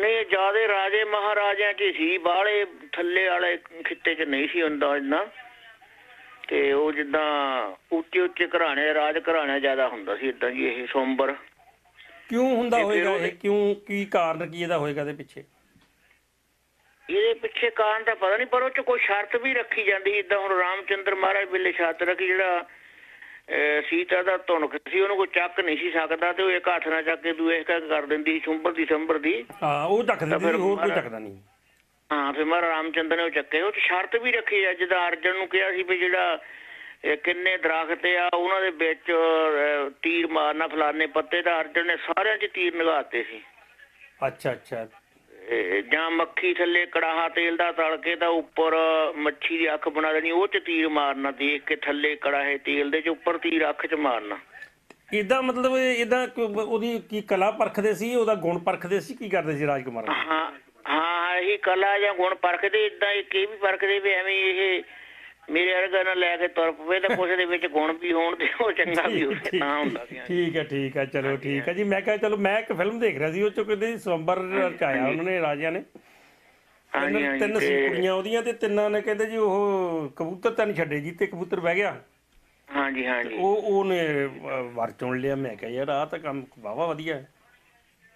ਨਹੀਂ ਜਿਆਦੇ ਰਾਜੇ ਮਹਾਰਾਜਿਆਂ 'ਚ ਸੀ ਬਾਹਲੇ ਥੱਲੇ ਵਾਲੇ ਖਿੱਤੇ 'ਚ ਨਹੀਂ ਸੀ ਹੁੰਦਾ ਇੰਨਾ। ਤੇ ਉਹ ਜਿੱਦਾਂ ਉੱਚੇ ਉੱਚੇ ਘਰਾਣੇ ਰਾਜ ਘਰਾਣਾ ਜ਼ਿਆਦਾ ਹੁੰਦਾ ਸੀ ਇਦਾਂ ਜੀ ਇਹ ਸੋਮਬਰ ਕਿਉਂ ਹੁੰਦਾ ਹੋਏਗਾ ਇਹ? ਕਿਉਂ ਕੀ ਕਾਰਨ ਕੀ ਇਹਦਾ ਹੋਏਗਾ ਦੇ ਪਿੱਛੇ? ਇਹਦੇ ਪਿੱਛੇ ਕਾਰਨ ਤਾਂ ਪਤਾ ਨਹੀਂ ਪਰ ਉਹ 'ਚ ਕੋਈ ਸ਼ਰਤ ਵੀ ਰੱਖੀ ਜਾਂਦੀ ਇਦਾਂ ਹੁਣ ਰਾਮਚੰਦਰ ਮਹਾਰਾਜ ਵੇਲੇ ਸ਼ਰਤ ਰੱਖੀ ਜਿਹੜਾ ਸੀਤਾ ਦਾ ਧੁਨਕ ਸੀ ਉਹਨੂੰ ਕੋਈ ਚੱਕ ਨਹੀਂ ਸੀ ਸਕਦਾ ਤੇ ਉਹ ਇੱਕ ਹੱਥ ਨਾਲ ਚੱਕ ਕੇ ਦੂਏ ਇੱਕ ਕਰ ਦਿੰਦੀ ਸੀ ਸੁੰਬਰ ਦੀ ਸੰਬਰ ਦੀ। ਹਾਂ ਉਹ ਢੱਕ ਦਿੰਦੀ ਹੋਰ ਕੋਈ ਢੱਕਦਾ ਨਹੀਂ। ਹਾਂ ਫਿਰ ਮਹਾਰਾਜ ਰਾਮਚੰਦਰ ਨੇ ਉਹ ਚੱਕੇ। ਉਹ 'ਚ ਸ਼ਰਤ ਵੀ ਰੱਖੀ ਆ ਜਿੱਦਾਂ ਅਰਜਨ ਨੂੰ ਕਿਹਾ ਸੀ ਵੀ ਜਿਹੜਾ ਕਿੰਨੇ ਦਰਖਤ ਆ ਉਹਨਾਂ ਦੇ ਵਿੱਚ ਤੀਰ ਮਾਰਨਾ ਫਲਾਣੇ ਪੱਤੇ ਦਾ ਅਰਜਨ ਨੇ ਸਾਰਿਆਂ 'ਚ ਤੀਰ ਨਗਾਤੇ ਸੀ। ਅੱਛਾ ਅੱਛਾ। ਜਾਂ ਮੱਖੀ ਥੱਲੇ ਕੜਾਹਾ ਤੇਲ ਦਾ ਤਲ ਕੇ ਤਾਂ ਉੱਪਰ ਮੱਛੀ ਦੀ ਅੱਖ ਬਣਾ ਦੇਣੀ ਉਹ 'ਚ ਤੀਰ ਮਾਰਨਾ ਦੇਖ ਕੇ ਥੱਲੇ ਕੜਾਹੇ ਤੇਲ ਦੇ 'ਚ ਉੱਪਰ ਤੀਰ ਅੱਖ 'ਚ ਮਾਰਨਾ। ਇਦਾਂ ਮਤਲਬ ਇਦਾਂ ਉਹਦੀ ਕੀ ਕਲਾ ਪਰਖਦੇ ਸੀ ਉਹਦਾ ਗੁਣ ਪਰਖਦੇ ਸੀ ਕੀ ਕਰਦੇ ਸੀ ਰਾਜਕੁਮਾਰ? ਹਾਂ ਹਾਂ ਇਹੀ ਕਲਾ ਜਾਂ ਗੁਣ ਪਰਖਦੇ ਇਦਾਂ ਇੱਕ ਇਹ ਵੀ ਪਰਖਦੇ ਵੀ ਐਵੇਂ ਇਹ ਮੇਰੇ ਵਰਗਾ ਨਾਲ ਲੈ ਕੇ ਤੁਰ ਪਵੇ ਤਾਂ ਕੁਛ ਦੇ ਵਿੱਚ ਗੁਣ ਵੀ ਹੋਣ ਤੇ ਉਹ ਚੰਗਾ ਵੀ ਹੋਵੇ ਤਾਂ ਹੁੰਦਾ ਸੀ ਠੀਕ ਹੈ ਠੀਕ ਹੈ ਚਲੋ ਠੀਕ ਹੈ ਜੀ। ਮੈਂ ਕਿਹਾ ਚਲੋ ਮੈਂ ਇੱਕ ਫਿਲਮ ਦੇਖ ਰਿਹਾ ਸੀ ਉਹ ਚ ਕਹਿੰਦੇ ਸਵੰਬਰ ਚ ਆਇਆ ਉਹਨਾਂ ਨੇ ਰਾਜਿਆਂ ਨੇ। ਹਾਂਜੀ ਤਿੰਨ ਹਾਂਜੀ ਤਿੰਨ ਸੀ ਕੁੜੀਆਂ ਉਹਦੀਆਂ ਤੇ ਤਿੰਨਾਂ ਨੇ ਕਹਿੰਦੇ ਜੀ ਉਹ ਕਬੂਤਰ ਤਾਂ ਨਹੀਂ ਛੱਡੇ ਜੀ ਤੇ ਕਬੂਤਰ ਬਹਿ ਗਿਆ। ਹਾਂਜੀ ਹਾਂਜੀ। ਉਹ ਉਹਨੇ ਵਰ ਚੁਣ ਲਿਆ ਮੈਂ ਕਿਹਾ ਯਾਰ ਆਹ ਤਾਂ ਕੰਮ ਵਾਵਾ ਵਧੀਆ ਹੈ।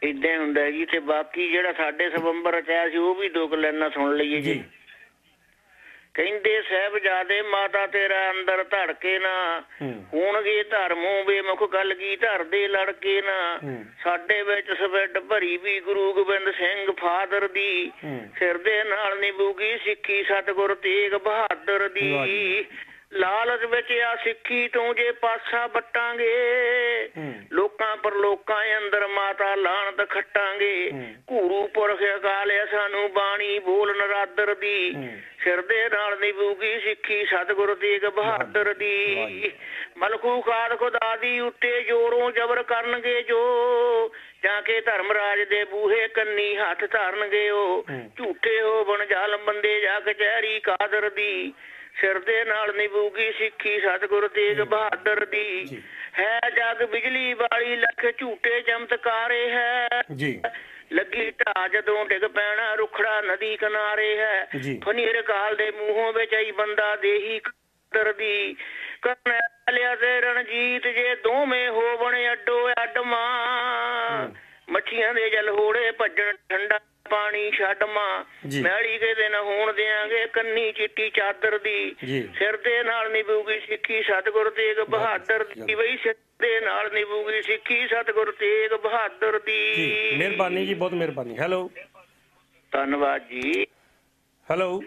ਇਦਾਂ ਹੁੰਦਾ ਜੀ ਤੇ ਬਾਕੀ ਜਿਹੜਾ ਸਾਡੇ ਸਵੰਬਰ ਚ ਆਇਆ ਸੀ ਉਹ ਵੀ ਦੋ ਕੁ ਲਾਈਨਾਂ ਸੁਣ ਲਈਏ ਜੀ। ਕਹਿੰਦੇ ਸਾਹਿਬਜ਼ਾਦੇ ਮਾਤਾ ਤੇਰਾ ਅੰਦਰ ਧੜਕੇ ਨਾ ਹੋਣਗੇ ਧਰਮੋਂ ਬੇਮੁਖ ਗੱਲ ਕੀ ਧਰਦੇ ਲੜਕੇ ਨਾ। ਸਾਡੇ ਵਿੱਚ ਸਵੈਡ ਭਰੀ ਵੀ ਗੁਰੂ ਗੋਬਿੰਦ ਸਿੰਘ ਫਾਦਰ ਦੀ। ਸਿਰ ਦੇ ਨਾਲ ਨਿਭੂਗੀ ਸਿੱਖੀ ਸਤਿਗੁਰ ਤੇਗ ਬਹਾਦਰ ਦੀ। ਲਾਲਚ ਵਿੱਚ ਆ ਸਿੱਖੀ ਤੋਂ ਜੇ ਪਾਸਾ ਵੱਟਾਂਗੇ ਹੂੰ ਲੋਕਾਂ ਪਰ ਲੋਕਾਂ ਅੰਦਰ ਮਾਤਾ ਲਾਣਤ ਖੱਟਾਂਗੇ। ਘੂਰੂ ਪੁਰਖ ਅਕਾਲਿਆ ਸਾਨੂੰ ਬਾਣੀ ਬੋਲ ਨਰਾਦਰ ਦੀ। ਸਿਰ ਦੇ ਨਾਲ ਨਿਭੂਗੀ ਸਿੱਖੀ ਸਤਿਗੁਰ ਤੇਗ ਬਹਾਦਰ ਦੀ। ਮਲਕੂ ਖਾਦ ਖੁਦਾ ਦੀ ਉੱਤੇ ਜੋਰੋਂ ਜ਼ਬਰ ਕਰਨਗੇ ਜੋ ਜਾਂ ਕੇ ਧਰਮਰਾਜ ਦੇ ਬੂਹੇ ਕੰਨੀ ਹੱਥ ਧਰਨਗੇ ਉਹ। ਝੂਠੇ ਹੋ ਬਣ ਜ਼ਾਲਮ ਬੰਦੇ ਜਾ ਕਚਹਿਰੀ ਕਾਦਰ ਦੀ ਸਿਰ ਦੇ ਨਾਲ ਨਿਭੂਗੀ ਸਿੱਖੀ ਸਤਿਗੁਰ ਤੇਗ ਬਹਾਦਰ ਦੀ। ਹੈ ਜਗ ਬਿਜਲੀ ਵਾਲੀ ਲੱਖ ਝੂਠੇ ਚਮਤਕਾਰੇ ਹੈ। ਜੀ। ਲੱਗੀ ਢਾ ਜਦੋਂ ਡਿੱਗ ਪੈਣਾ ਰੁਖੜਾ ਨਦੀ ਕਿਨਾਰੇ ਹੈ। ਫਨੀਰ ਕਾਲ ਦੇ ਮੂੰਹੋਂ ਵਿੱਚ ਆਈ ਬੰਦਾ ਦੇਹੀ ਕਦਰ ਦੀ। ਕਰਨ ਲਿਆ ਤੇ ਰਣਜੀਤ ਜੇ ਦੋਵੇਂ ਹੋਵਣ ਅੱਡੋ ਅੱਡ ਮਾਂ। ਮੱਛੀਆਂ ਦੇ ਜਲ ਹੋੜੇ ਭੱਜਣ ਠੰਡਾ ਪਾਣੀ ਛੱਡ ਮਾਂ। ਮੈਲੀ ਕੇ ਦਿਨ ਹੋਣ ਦਿਆਂਗੇ ਕੰਨੀ ਚਿੱਟੀ ਚਾਦਰ ਦੀ। ਸਿਰ ਦੇ ਨਾਲ ਨਿਭੂਗੀ ਸਿੱਖੀ ਸਤਿਗੁਰ ਤੇਗ ਬਹਾਦਰ ਦੀ। ਵਈ ਸਿਰ ਦੇ ਨਾਲ ਨਿਭੂਗੀ ਸਿੱਖੀ ਸਤਿਗੁਰ ਤੇਗ ਬਹਾਦਰ ਦੀ। ਮਿਹਰਬਾਨੀ ਜੀ ਬਹੁਤ ਮਿਹਰਬਾਨੀ। ਹੈਲੋ ਧੰਨਵਾਦ ਜੀ। ਹੈਲੋ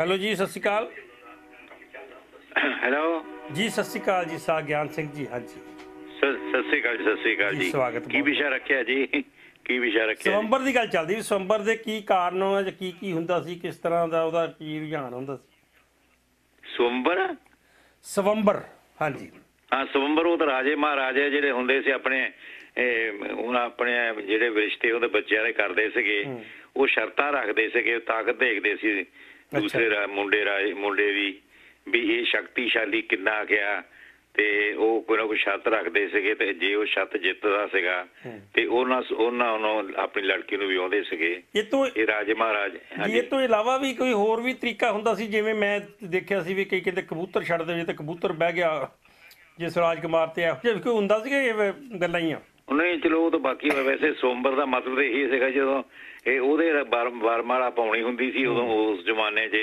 ਹੈਲੋ ਜੀ ਸਤਿ ਸ਼੍ਰੀ ਅਕਾਲ। ਹੈਲੋ ਜੀ ਸਤਿ ਸ਼੍ਰੀ ਅਕਾਲ ਜੀ ਸਾ ਗਿਆਨ ਸਿੰਘ ਜੀ ਹਾਂਜੀ। ਸਤਿ ਸਤਿ ਸ੍ਰੀ ਅਕਾਲ ਜੀ, ਸਤਿ ਸ੍ਰੀ ਅਕਾਲ ਜੀ, ਕੀ। ਵਿਸ਼ਾ ਰੱਖਿਆ ਜੀ? ਕੀ ਵਿਸ਼ਾ ਰੱਖਿਆ ਜੀ? ਸਵੰਬਰ ਦੀ ਗੱਲ ਚੱਲਦੀ ਵੀ ਸਵੰਬਰ ਦੇ ਕੀ ਕਾਰਨ ਹੋਏ ਜਾਂ ਕੀ ਕੀ ਹੁੰਦਾ ਸੀ ਕਿਸ ਤਰ੍ਹਾਂ ਦਾ ਉਹਦਾ ਕੀ ਰੁਝਾਨ ਹੁੰਦਾ ਸੀ ਸਵੰਬਰ ਸਵੰਬਰ ਹਾਂਜੀ ਹਾਂ ਸਵੰਬਰ ਉਹ ਤਾਂ ਰਾਜੇ ਮਹਾਰਾਜੇ ਜਿਹੜੇ ਹੁੰਦੇ ਸੀ ਆਪਣੇ ਇਹ, ਹੁਣ ਆਪਣੇ ਜਿਹੜੇ ਰਿਸ਼ਤੇ ਉਹਦੇ ਬੱਚਿਆਂ ਦੇ ਕਰਦੇ ਸੀਗੇ ਹੂੰ। ਉਹ ਸ਼ਰਤਾਂ ਰੱਖਦੇ ਸੀਗੇ ਤਾਕਤ ਦੇਖਦੇ ਸੀ ਦੂਸਰੇ ਰਾ- ਮੁੰਡੇ ਰਾਜ ਮੁੰਡੇ ਦੀ ਵੀ ਇਹ ਸ਼ਕਤੀਸ਼ਾਲੀ ਕਿੰਨਾ ਗਿਆ ਤੇ ਉਹ ਕੋਈ ਨਾ ਕੋਈ ਸ਼ਰਤ ਰੱਖਦੇ ਸੀਗੇ ਤੇ ਜੇ ਉਹ ਸ਼ਰਤ ਜਿੱਤਦਾ ਸੀਗਾ। ਤੇ ਉਹਨਾਂ ਉਹਨਾਂ ਨੂੰ ਆਪਣੀ ਲੜਕੀ ਨੂੰ ਵਿਆਹੁੰਦੇ ਸੀਗੇ ਇਹ ਤੋਂ ਇਹ ਰਾਜੇ ਮਹਾਰਾਜ ਜੀ ਇਹ ਤੋਂ ਇਲਾਵਾ ਵੀ ਕੋਈ ਹੋਰ ਵੀ ਤਰੀਕਾ ਹੁੰਦਾ ਸੀ ਜਿਵੇਂ ਮੈਂ ਦੇਖਿਆ ਸੀ ਵੀ ਕਈ ਕਹਿੰਦੇ ਕਬੂਤਰ ਛੱਡ ਦੇ ਤੇ ਕਬੂਤਰ ਬਹਿ ਗਿਆ ਜਿਸ ਰਾਜਕੁਮਾਰ ਤੇ ਇਹੋ ਜਿਹਾ ਵੀ ਕੋਈ ਹੁੰਦਾ ਸੀਗਾ ਇਹ ਵ- ਗੱਲਾਂ ਹੀ ਆ ਨਹੀਂ ਚਲੋ ਉਹ ਤਾਂ ਬਾਕੀ। ਵੈਸੇ ਸੋਮਵਾਰ ਦਾ ਮਤਲਬ ਇਹ ਸੀਗਾ ਜਦੋਂ ਇਹ ਉਹਦੇ ਬਾਰ- ਬਾਰਮਾਲਾ ਪਾਉਣੀ ਹੁੰਦੀ ਸੀ ਉਦੋਂ ਉਸ ਜ਼ਮਾਨੇ 'ਚ।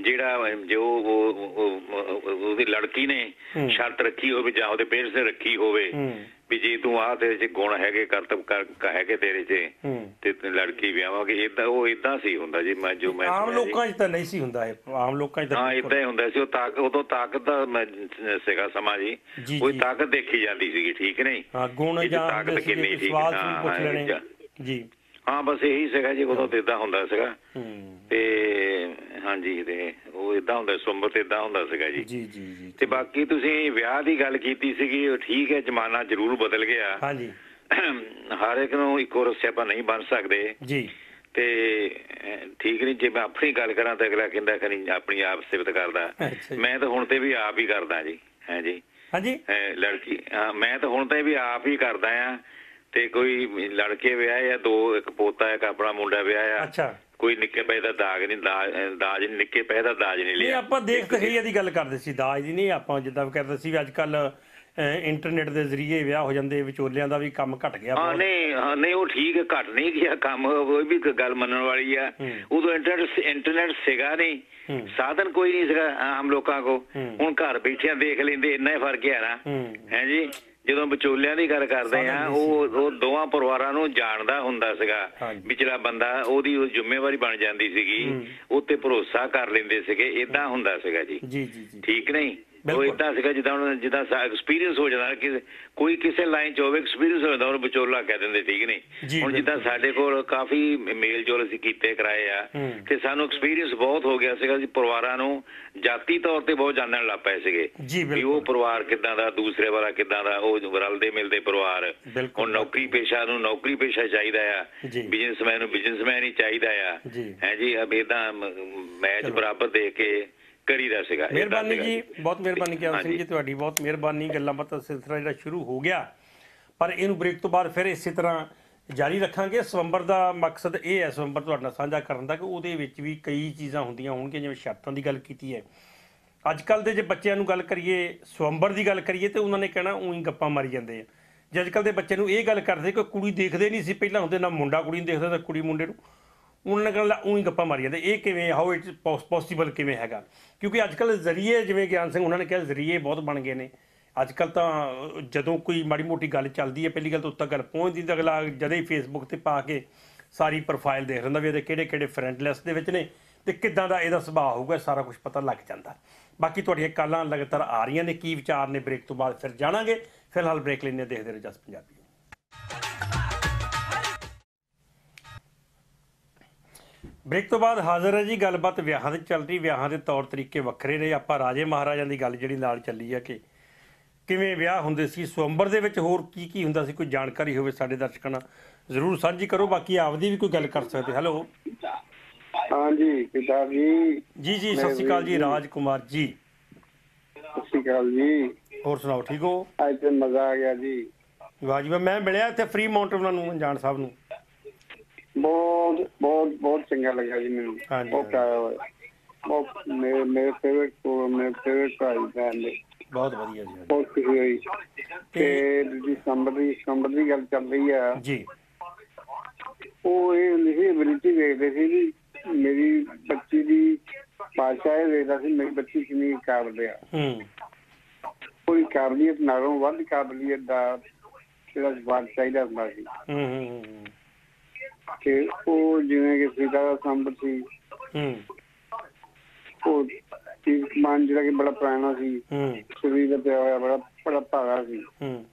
ਜਿਹੜਾ ਜੋ ਉਹ- ਉਹ- ਉਹ- ਉਹਦੀ ਲੜਕੀ ਨੇ। ਸ਼ਰਤ ਰੱਖੀ ਹੋਵੇ ਜਾਂ ਉਹਦੇ ਪੇਰੈਂਟਸ ਨੇ ਰੱਖੀ ਹੋਵੇ ਵੀ ਜੇ ਤੂੰ ਆਹ ਤੇਰੇ 'ਚ ਗੁਣ ਹੈਗੇ ਕਰਤਬ ਕਰ ਹੈਗੇ ਤੇਰੇ 'ਚ ਤੇ ਤੂੰ ਲੜਕੀ ਵਿਆਹਾਂਗੇ ਇਦਾਂ ਉਹ ਇਦਾਂ ਸੀ ਹੁੰਦਾ ਜੀ ਮੈਂ ਜੋ ਮੈਂ ਆਮ। ਲੋਕਾਂ 'ਚ ਤਾਂ ਨਹੀਂ ਸੀ ਹੁੰਦਾ ਇਹ ਆਮ ਲੋਕਾਂ 'ਚ ਤਾਂ ਹਾਂ ਇਦਾਂ ਹੀ ਹੁੰਦਾ ਸੀ ਉਹ ਤਾਕਤ ਉਦੋਂ ਤਾਕਤ ਦਾ ਮੈਂ ਸੀਗਾ ਸਮਾਂ ਜੀ ਜੀ। ਤਾਕਤ ਦੇਖੀ ਜਾਂਦੀ ਸੀਗੀ ਠੀਕ ਨਹੀਂ ਹਾਂ ਗੁਣ ਜਾਂ ਤਾਕਤ ਕਿੰਨੀ ਠੀਕ ਹਾਂ, ਸੀ ਜੀ ਹਾਂ ਬਸ ਇਹੀ ਸੀਗਾ ਜੀ ਉਦੋਂ ਤੇ ਇਦਾਂ ਹੁੰਦਾ ਸੀਗਾ। ਤੇ ਹਾਂਜੀ ਤੇ ਉਹ ਇਦਾਂ ਹੁੰਦਾ ਸਵੰਬਰ ਤੇ ਇਦਾਂ ਹੁੰਦਾ ਸੀਗਾ ਜੀ। ਜੀ ਜੀ ਜੀ ਤੇ ਬਾਕੀ ਤੁਸੀਂ ਵਿਆਹ ਦੀ ਗੱਲ ਕੀਤੀ ਸੀਗੀ ਉਹ ਠੀਕ ਹੈ ਜ਼ਮਾਨਾ ਜ਼ਰੂਰ ਬਦਲ ਗਿਆ। ਹਾਂਜੀ। ਹਰ ਇੱਕ ਨੂੰ ਇੱਕੋ ਰਸੇ ਆਪਾਂ ਨਹੀਂ ਬਣ ਸਕਦੇ। ਜੀ। ਤੇ ਠੀਕ ਨਹੀਂ ਜੇ ਮੈਂ ਆਪਣੀ ਗੱਲ ਕਰਾਂ ਤਾਂ ਅਗਲਾ ਕਹਿੰਦਾ ਕਿ ਨਹੀਂ ਆਪਣੀ ਆਪ ਸਿਫਤ ਕਰਦਾ। ਮੈਂ ਤਾਂ ਹੁਣ ਤੇ ਵੀ ਆਪ ਹੀ ਕਰਦਾ ਜੀ ਹਾਂਜੀ। ਅਹ, ਲੜਕੀ ਮੈਂ ਤਾਂ ਹੁਣ ਤੇ ਵੀ ਆਪ ਹੀ ਕਰਦਾ ਆ। ਤੇ ਕੋਈ ਲੜਕੇ ਵਿਆਹ ਆ ਦੋ ਇੱਕ ਪੋਤਾ ਇੱਕ ਆਪਣਾ ਮੁੰਡਾ ਵਿਆਹ ਆ ਅੱਛਾ ਕੋਈ ਨਿੱਕੇ ਪੈ ਦਾ ਦਾਗ ਨਹੀਂ ਦਾਜ ਨਿੱਕੇ ਪੈ ਦਾ ਦਾਜ ਨਹੀਂ ਨਹੀਂ ਲਿਆ ਆਪਾਂ ਦੇਖ ਤਖਈਆ ਦੀ ਗੱਲ ਕਰਦੇ ਸੀ ਦਾਜ ਦੀ ਨਹੀਂ ਆਪਾਂ ਜਿੱਦਾਂ ਕਰਦੇ ਸੀ ਅੱਜ ਕੱਲ ਇੰਟਰਨੈਟ ਦੇ ਜ਼ਰੀਏ ਵਿਆਹ ਹੋ ਜਾਂਦੇ ਵਿਚੋਲਿਆਂ ਦਾ ਵੀ ਕੰਮ ਘਟ ਗਿਆ ਹਾਂ। ਨਹੀਂ ਹਾਂ ਨਹੀਂ ਉਹ ਠੀਕ ਹੈ ਘਟ ਨਹੀਂ ਗਿਆ ਕੰਮ ਉਹ ਵੀ ਇੱਕ ਗੱਲ ਮੰਨਣ ਵਾਲੀ ਆ। ਉਦੋਂ ਇੰਟਰਨੈਟ ਇੰਟਰਨੈਟ ਸੀਗਾ ਨਹੀਂ। ਸਾਧਨ ਕੋਈ ਨਹੀਂ ਸੀਗਾ ਆਮ ਲੋਕਾਂ ਕੋ। ਹੁਣ ਘਰ ਬੈਠਿਆਂ ਦੇਖ ਲੈਂਦੇ ਇੰਨਾ ਹੀ ਫ਼ਰਕ ਹੈ ਨਾ ਹੈ ਜੀ ਜਦੋਂ ਵਿਚੋਲਿਆਂ ਦੀ ਗੱਲ ਕਰਦੇ ਆ ਉਹ ਉਹ ਦੋਵਾਂ ਪਰਿਵਾਰਾਂ ਨੂੰ ਜਾਣਦਾ ਹੁੰਦਾ ਸੀਗਾ। ਵਿਚਲਾ ਬੰਦਾ ਉਹਦੀ ਉਹ ਜ਼ਿੰਮੇਵਾਰੀ ਬਣ ਜਾਂਦੀ ਸੀਗੀ ਹੂੰ। ਉੱਤੇ ਭਰੋਸਾ ਕਰ ਲੈਂਦੇ ਸੀਗੇ ਇਦਾਂ ਹੁੰਦਾ ਸੀਗਾ ਜੀ ਜੀ ਠੀਕ ਨਹੀਂ ਉਹ। ਇਦਾਂ ਸੀਗਾ ਜਿੱਦਾਂ ਹੁਣ ਜਿੱਦਾਂ ਐਕਸਪੀਰੀਅੰਸ ਹੋ ਜਾਂਦਾ ਕਿ ਕੋਈ ਕਿਸੇ ਲਾਈਨ 'ਚ ਹੋਵੇ ਐਕਸਪੀਰੀਅੰਸ ਹੋ ਜਾਂਦਾ ਉਹਨੂੰ ਵਿਚੋਲਾ ਕਹਿ ਦਿੰਦੇ ਠੀਕ ਨਹੀਂ ਹੁਣ ਜਿੱਦਾਂ ਸਾਡੇ ਕੋਲ ਕਾਫੀ ਮੇਲ ਜੋਲ ਅਸੀਂ ਕੀਤੇ ਕਰਾਏ ਆ। ਤੇ ਸਾਨੂੰ ਐਕਸਪੀਰੀਅੰਸ ਬਹੁਤ ਹੋ ਗਿਆ ਸੀਗਾ ਜੀ ਪਰਿਵਾਰਾਂ ਨੂੰ ਜਾਤੀ ਤੌਰ ਤੇ ਬਹੁਤ ਜਾਣਨ ਲੱਗ ਪਏ ਸੀਗੇ ਵੀ ਉਹ ਪਰਿਵਾਰ ਕਿਦਾਂ ਦਾ ਦੂਸਰੇ ਵਾਲਾ ਕਿਦਾਂ ਦਾ ਉਹ ਰਲਦੇ ਮਿਲਦੇ ਪਰਿਵਾਰ। ਹੁਣ ਨੌਕਰੀ ਪੇਸ਼ਾ ਨੂੰ ਨੌਕਰੀ ਪੇਸ਼ਾ ਚਾਹੀਦਾ ਆ। ਬਿਜ਼ਨਸਮੈਨ ਨੂੰ ਬਿਜ਼ਨਸਮੈਨ ਹੀ ਚਾਹੀਦਾ ਆ। ਹੈ ਜੀ ਅਬ ਇਦਾਂ ਮੈਚ। ਬਰਾਬਰ ਦੇ ਕੇ ਕਰੀਦਾ ਸੀਗਾ ਮਿਹਰਬਾਨੀ ਜੀ ਬਹੁਤ ਮਿਹਰਬਾਨੀ ਗਿਆਨ ਸਿੰਘ। ਜੀ ਤੁਹਾਡੀ ਬਹੁਤ ਮਿਹਰਬਾਨੀ ਗੱਲਾਂ ਬਾਤਾਂ ਸਿਲਸਿਲਾ ਜਿਹੜਾ ਸ਼ੁਰੂ ਹੋ ਗਿਆ। ਪਰ ਇਹਨੂੰ ਬ੍ਰੇਕ ਤੋਂ ਬਾਅਦ ਫਿਰ ਇਸੇ ਤਰ੍ਹਾਂ ਜਾਰੀ ਰੱਖਾਂਗੇ। ਸਵੰਬਰ ਦਾ ਮਕਸਦ ਇਹ ਹੈ ਸਵੰਬਰ ਤੁਹਾਡੇ ਨਾਲ ਸਾਂਝਾ ਕਰਨ ਦਾ ਕਿ ਉਹਦੇ ਵਿੱਚ ਵੀ ਕਈ ਚੀਜ਼ਾਂ ਹੁੰਦੀਆਂ ਹੋਣਗੀਆਂ ਜਿਵੇਂ ਸ਼ਰਤਾਂ ਦੀ ਗੱਲ ਕੀਤੀ ਹੈ। ਅੱਜ ਕੱਲ ਦੇ ਜੇ ਬੱਚਿਆਂ ਨੂੰ ਗੱਲ ਕਰੀਏ ਸਵੰਬਰ ਦੀ ਗੱਲ ਕਰੀਏ ਤੇ ਉਹਨਾਂ ਨੇ ਕਹਿਣਾ ਉਹੀ ਗੱਪਾਂ ਮਾਰੀ ਜਾਂਦੇ ਆ। ਜੇ ਅੱਜ ਕੱਲ ਦੇ ਬੱਚੇ ਨੂੰ ਇਹ ਗੱਲ ਕਰਦੇ ਕਿ ਕੁੜੀ ਦੇਖਦੇ ਨਹੀਂ ਸੀ ਪਹਿਲਾਂ ਹੁੰਦੇ ਨਾ ਮੁੰਡਾ ਕੁੜੀ ਨੂੰ ਦੇਖਦਾ ਤਾਂ ਕੁੜੀ ਮੁੰਡੇ ਨੂੰ। ਉਹਨਾਂ ਨੇ ਕਹਿੰਦਾ ਉਹੀ ਗੱਪਾਂ ਮਾਰੀ ਜਾਂਦੇ ਇਹ ਕਿਵੇਂ ਹਾਊ ਇਟਸ ਪੋਸੀਬਲ ਕਿਵੇਂ ਹੈਗਾ? ਕਿਉਂਕਿ ਅੱਜ ਕੱਲ ਜ਼ਰੀਏ, ਜਿਵੇਂ ਗਿਆਨ ਸਿੰਘ ਉਹਨਾਂ ਨੇ ਕਿਹਾ, ਜ਼ਰੀਏ ਬਹੁਤ ਬਣ ਗਏ ਨੇ। ਅੱਜ ਕੱਲ ਤਾਂ ਜਦੋਂ ਕੋਈ ਮਾੜੀ ਮੋਟੀ ਗੱਲ ਚੱਲਦੀ ਹੈ, ਪਹਿਲੀ ਗੱਲ ਤਾਂ ਉੱਤੋਂ ਗੱਲ ਪਹੁੰਚਦੀ, ਤਾਂ ਅਗਲਾ ਜਦੇ ਹੀ ਫੇਸਬੁੱਕ ਤੇ ਪਾ ਕੇ ਸਾਰੀ ਪ੍ਰੋਫਾਈਲ ਦੇਖ ਲੈਂਦਾ ਵੀ ਇਹਦੇ ਕਿਹੜੇ ਕਿਹੜੇ ਫਰੈਂਡ ਲਿਸਟ ਦੇ ਵਿੱਚ ਨੇ ਤੇ ਕਿੱਦਾਂ ਦਾ ਇਹਦਾ ਸੁਭਾਅ ਹੋਊਗਾ, ਸਾਰਾ ਕੁਝ ਪਤਾ ਲੱਗ ਜਾਂਦਾ। ਬਾਕੀ ਤੁਹਾਡੀਆਂ ਕਾਲਾਂ ਲਗਾਤਾਰ ਆ ਰਹੀਆਂ ਨੇ, ਕੀ ਵਿਚਾਰ ਨੇ ਬ੍ਰੇਕ ਤੋਂ ਬਾਅਦ ਫਿਰ ਜਾਣਾਂਗੇ। ਫਿਲਹਾਲ ਬ੍ਰੇਕ ਲੈਣੇ ਦੇਖਦੇ ਰਹੋ ਜਸ ਪੰਜਾਬੀ। ਬ੍ਰੇਕ ਤੋਂ ਬਾਅਦ ਹਾਜ਼ਰ ਹੈ ਜੀ ਗੱਲਬਾਤ ਵਿਆਹਾਂ ਦੀ ਚੱਲ ਰਹੀ ਵਿਆਹਾਂ ਦੇ ਤੌਰ ਤਰੀਕੇ ਵੱਖਰੇ ਨੇ। ਆਪਾਂ ਰਾਜੇ ਮਹਾਰਾਜਾਂ ਦੀ ਗੱਲ ਜਿਹੜੀ ਨਾਲ ਚੱਲੀ ਆ ਕਿ ਕਿਵੇਂ ਵਿਆਹ ਹੁੰਦੇ ਸੀ ਸਵੰਬਰ ਦੇ ਵਿੱਚ ਹੋਰ ਕੀ ਕੀ ਹੁੰਦਾ ਸੀ ਕੋਈ ਜਾਣਕਾਰੀ ਹੋਵੇ ਸਾਡੇ ਦਰਸ਼ਕਾਂ ਨਾਲ ਜ਼ਰੂਰ ਸਾਂਝੀ ਕਰੋ ਬਾਕੀ ਆਪਦੀ ਵੀ ਕੋਈ ਗੱਲ ਕਰ ਸਕਦੇ। ਹੈਲੋ। ਹਾਂਜੀ ਪਿਤਾ ਜੀ। ਜੀ ਜੀ ਸਤਿ ਸ਼੍ਰੀ ਅਕਾਲ ਜੀ ਰਾਜ ਕੁਮਾਰ ਜੀ। ਸਤਿ ਸ਼੍ਰੀ ਅਕਾਲ ਜੀ। ਹੋਰ ਸੁਣਾਓ ਠੀਕ ਹੋ? ਅੱਜ ਤੇ ਮਜ਼ਾ ਆ ਗਿਆ ਜੀ। ਵਾਹ ਜੀ ਮੈਂ ਮਿਲਿਆ ਇੱਥੇ ਫ੍ਰੀ ਮਾਊਂਟ ਉਹਨਾਂ ਨੂੰ ਅਣਜਾਣ ਸਾਹਿਬ ਨੂੰ। ਬਹੁਤ ਬਹੁਤ ਬਹੁਤ ਚੰਗਾ ਲੱਗਾ ਜੀ ਮੈਨੂੰ। ਬਹੁਤ ਪਿਆਰਾ ਹੋਇਆ ਬਹੁਤ ਮੇਰੇ ਮੇਰੇ ਫੇਵਰਟ ਕੋਲ ਮੇਰੇ ਫੇਵਰਟ ਭਾਈ ਬਹਿਨ ਦੇ। ਬਹੁਤ ਵਧੀਆ ਜੀ ਬਹੁਤ ਖੁਸ਼ੀ ਹੋਈ। ਤੇ ਜੀ ਸੰਬਰ ਦੀ ਗੱਲ ਚੱਲ ਰਹੀ ਆ। ਜੀ। ਉਹ ਇਹ ਸੀ ਐਬਿਲਿਟੀ ਵੇਖਦੇ ਸੀ ਵੀ ਮੇਰੀ ਬੱਚੀ ਦੀ ਪਾਸ਼ਾ ਇਹ ਵੇਖਦਾ ਸੀ ਮੇਰੀ ਬੱਚੀ ਕਿੰਨੀ ਕਾਬਲ ਆ। ਹੂੰ। ਕੋਈ ਕਾਬਲੀਅਤ ਨਾਲੋਂ ਵੱਧ ਕਾਬਲੀਅਤ ਦਾ ਜਿਹੜਾ ਜਵਾਬ ਚਾਹੀਦਾ ਹੁੰਦਾ ਸੀ। ਹੂੰ ਹੂੰ, ਕਿ ਉਹ ਜਿਵੇਂ ਕਿ ਸੀਤਾ ਦਾ ਸੰਬਰ ਸੀ। ਹੂੰ। ਉਹ ਸਮਾਨ ਜਿਹੜਾ ਕਿ ਬੜਾ ਪੁਰਾਣਾ ਸੀ। ਹੂੰ। ਸਰੀਰ ਦਾ ਪਿਆ ਹੋਇਆ ਬੜਾ ਬੜਾ ਭਾਰਾ ਸੀ। ਹੂੰ।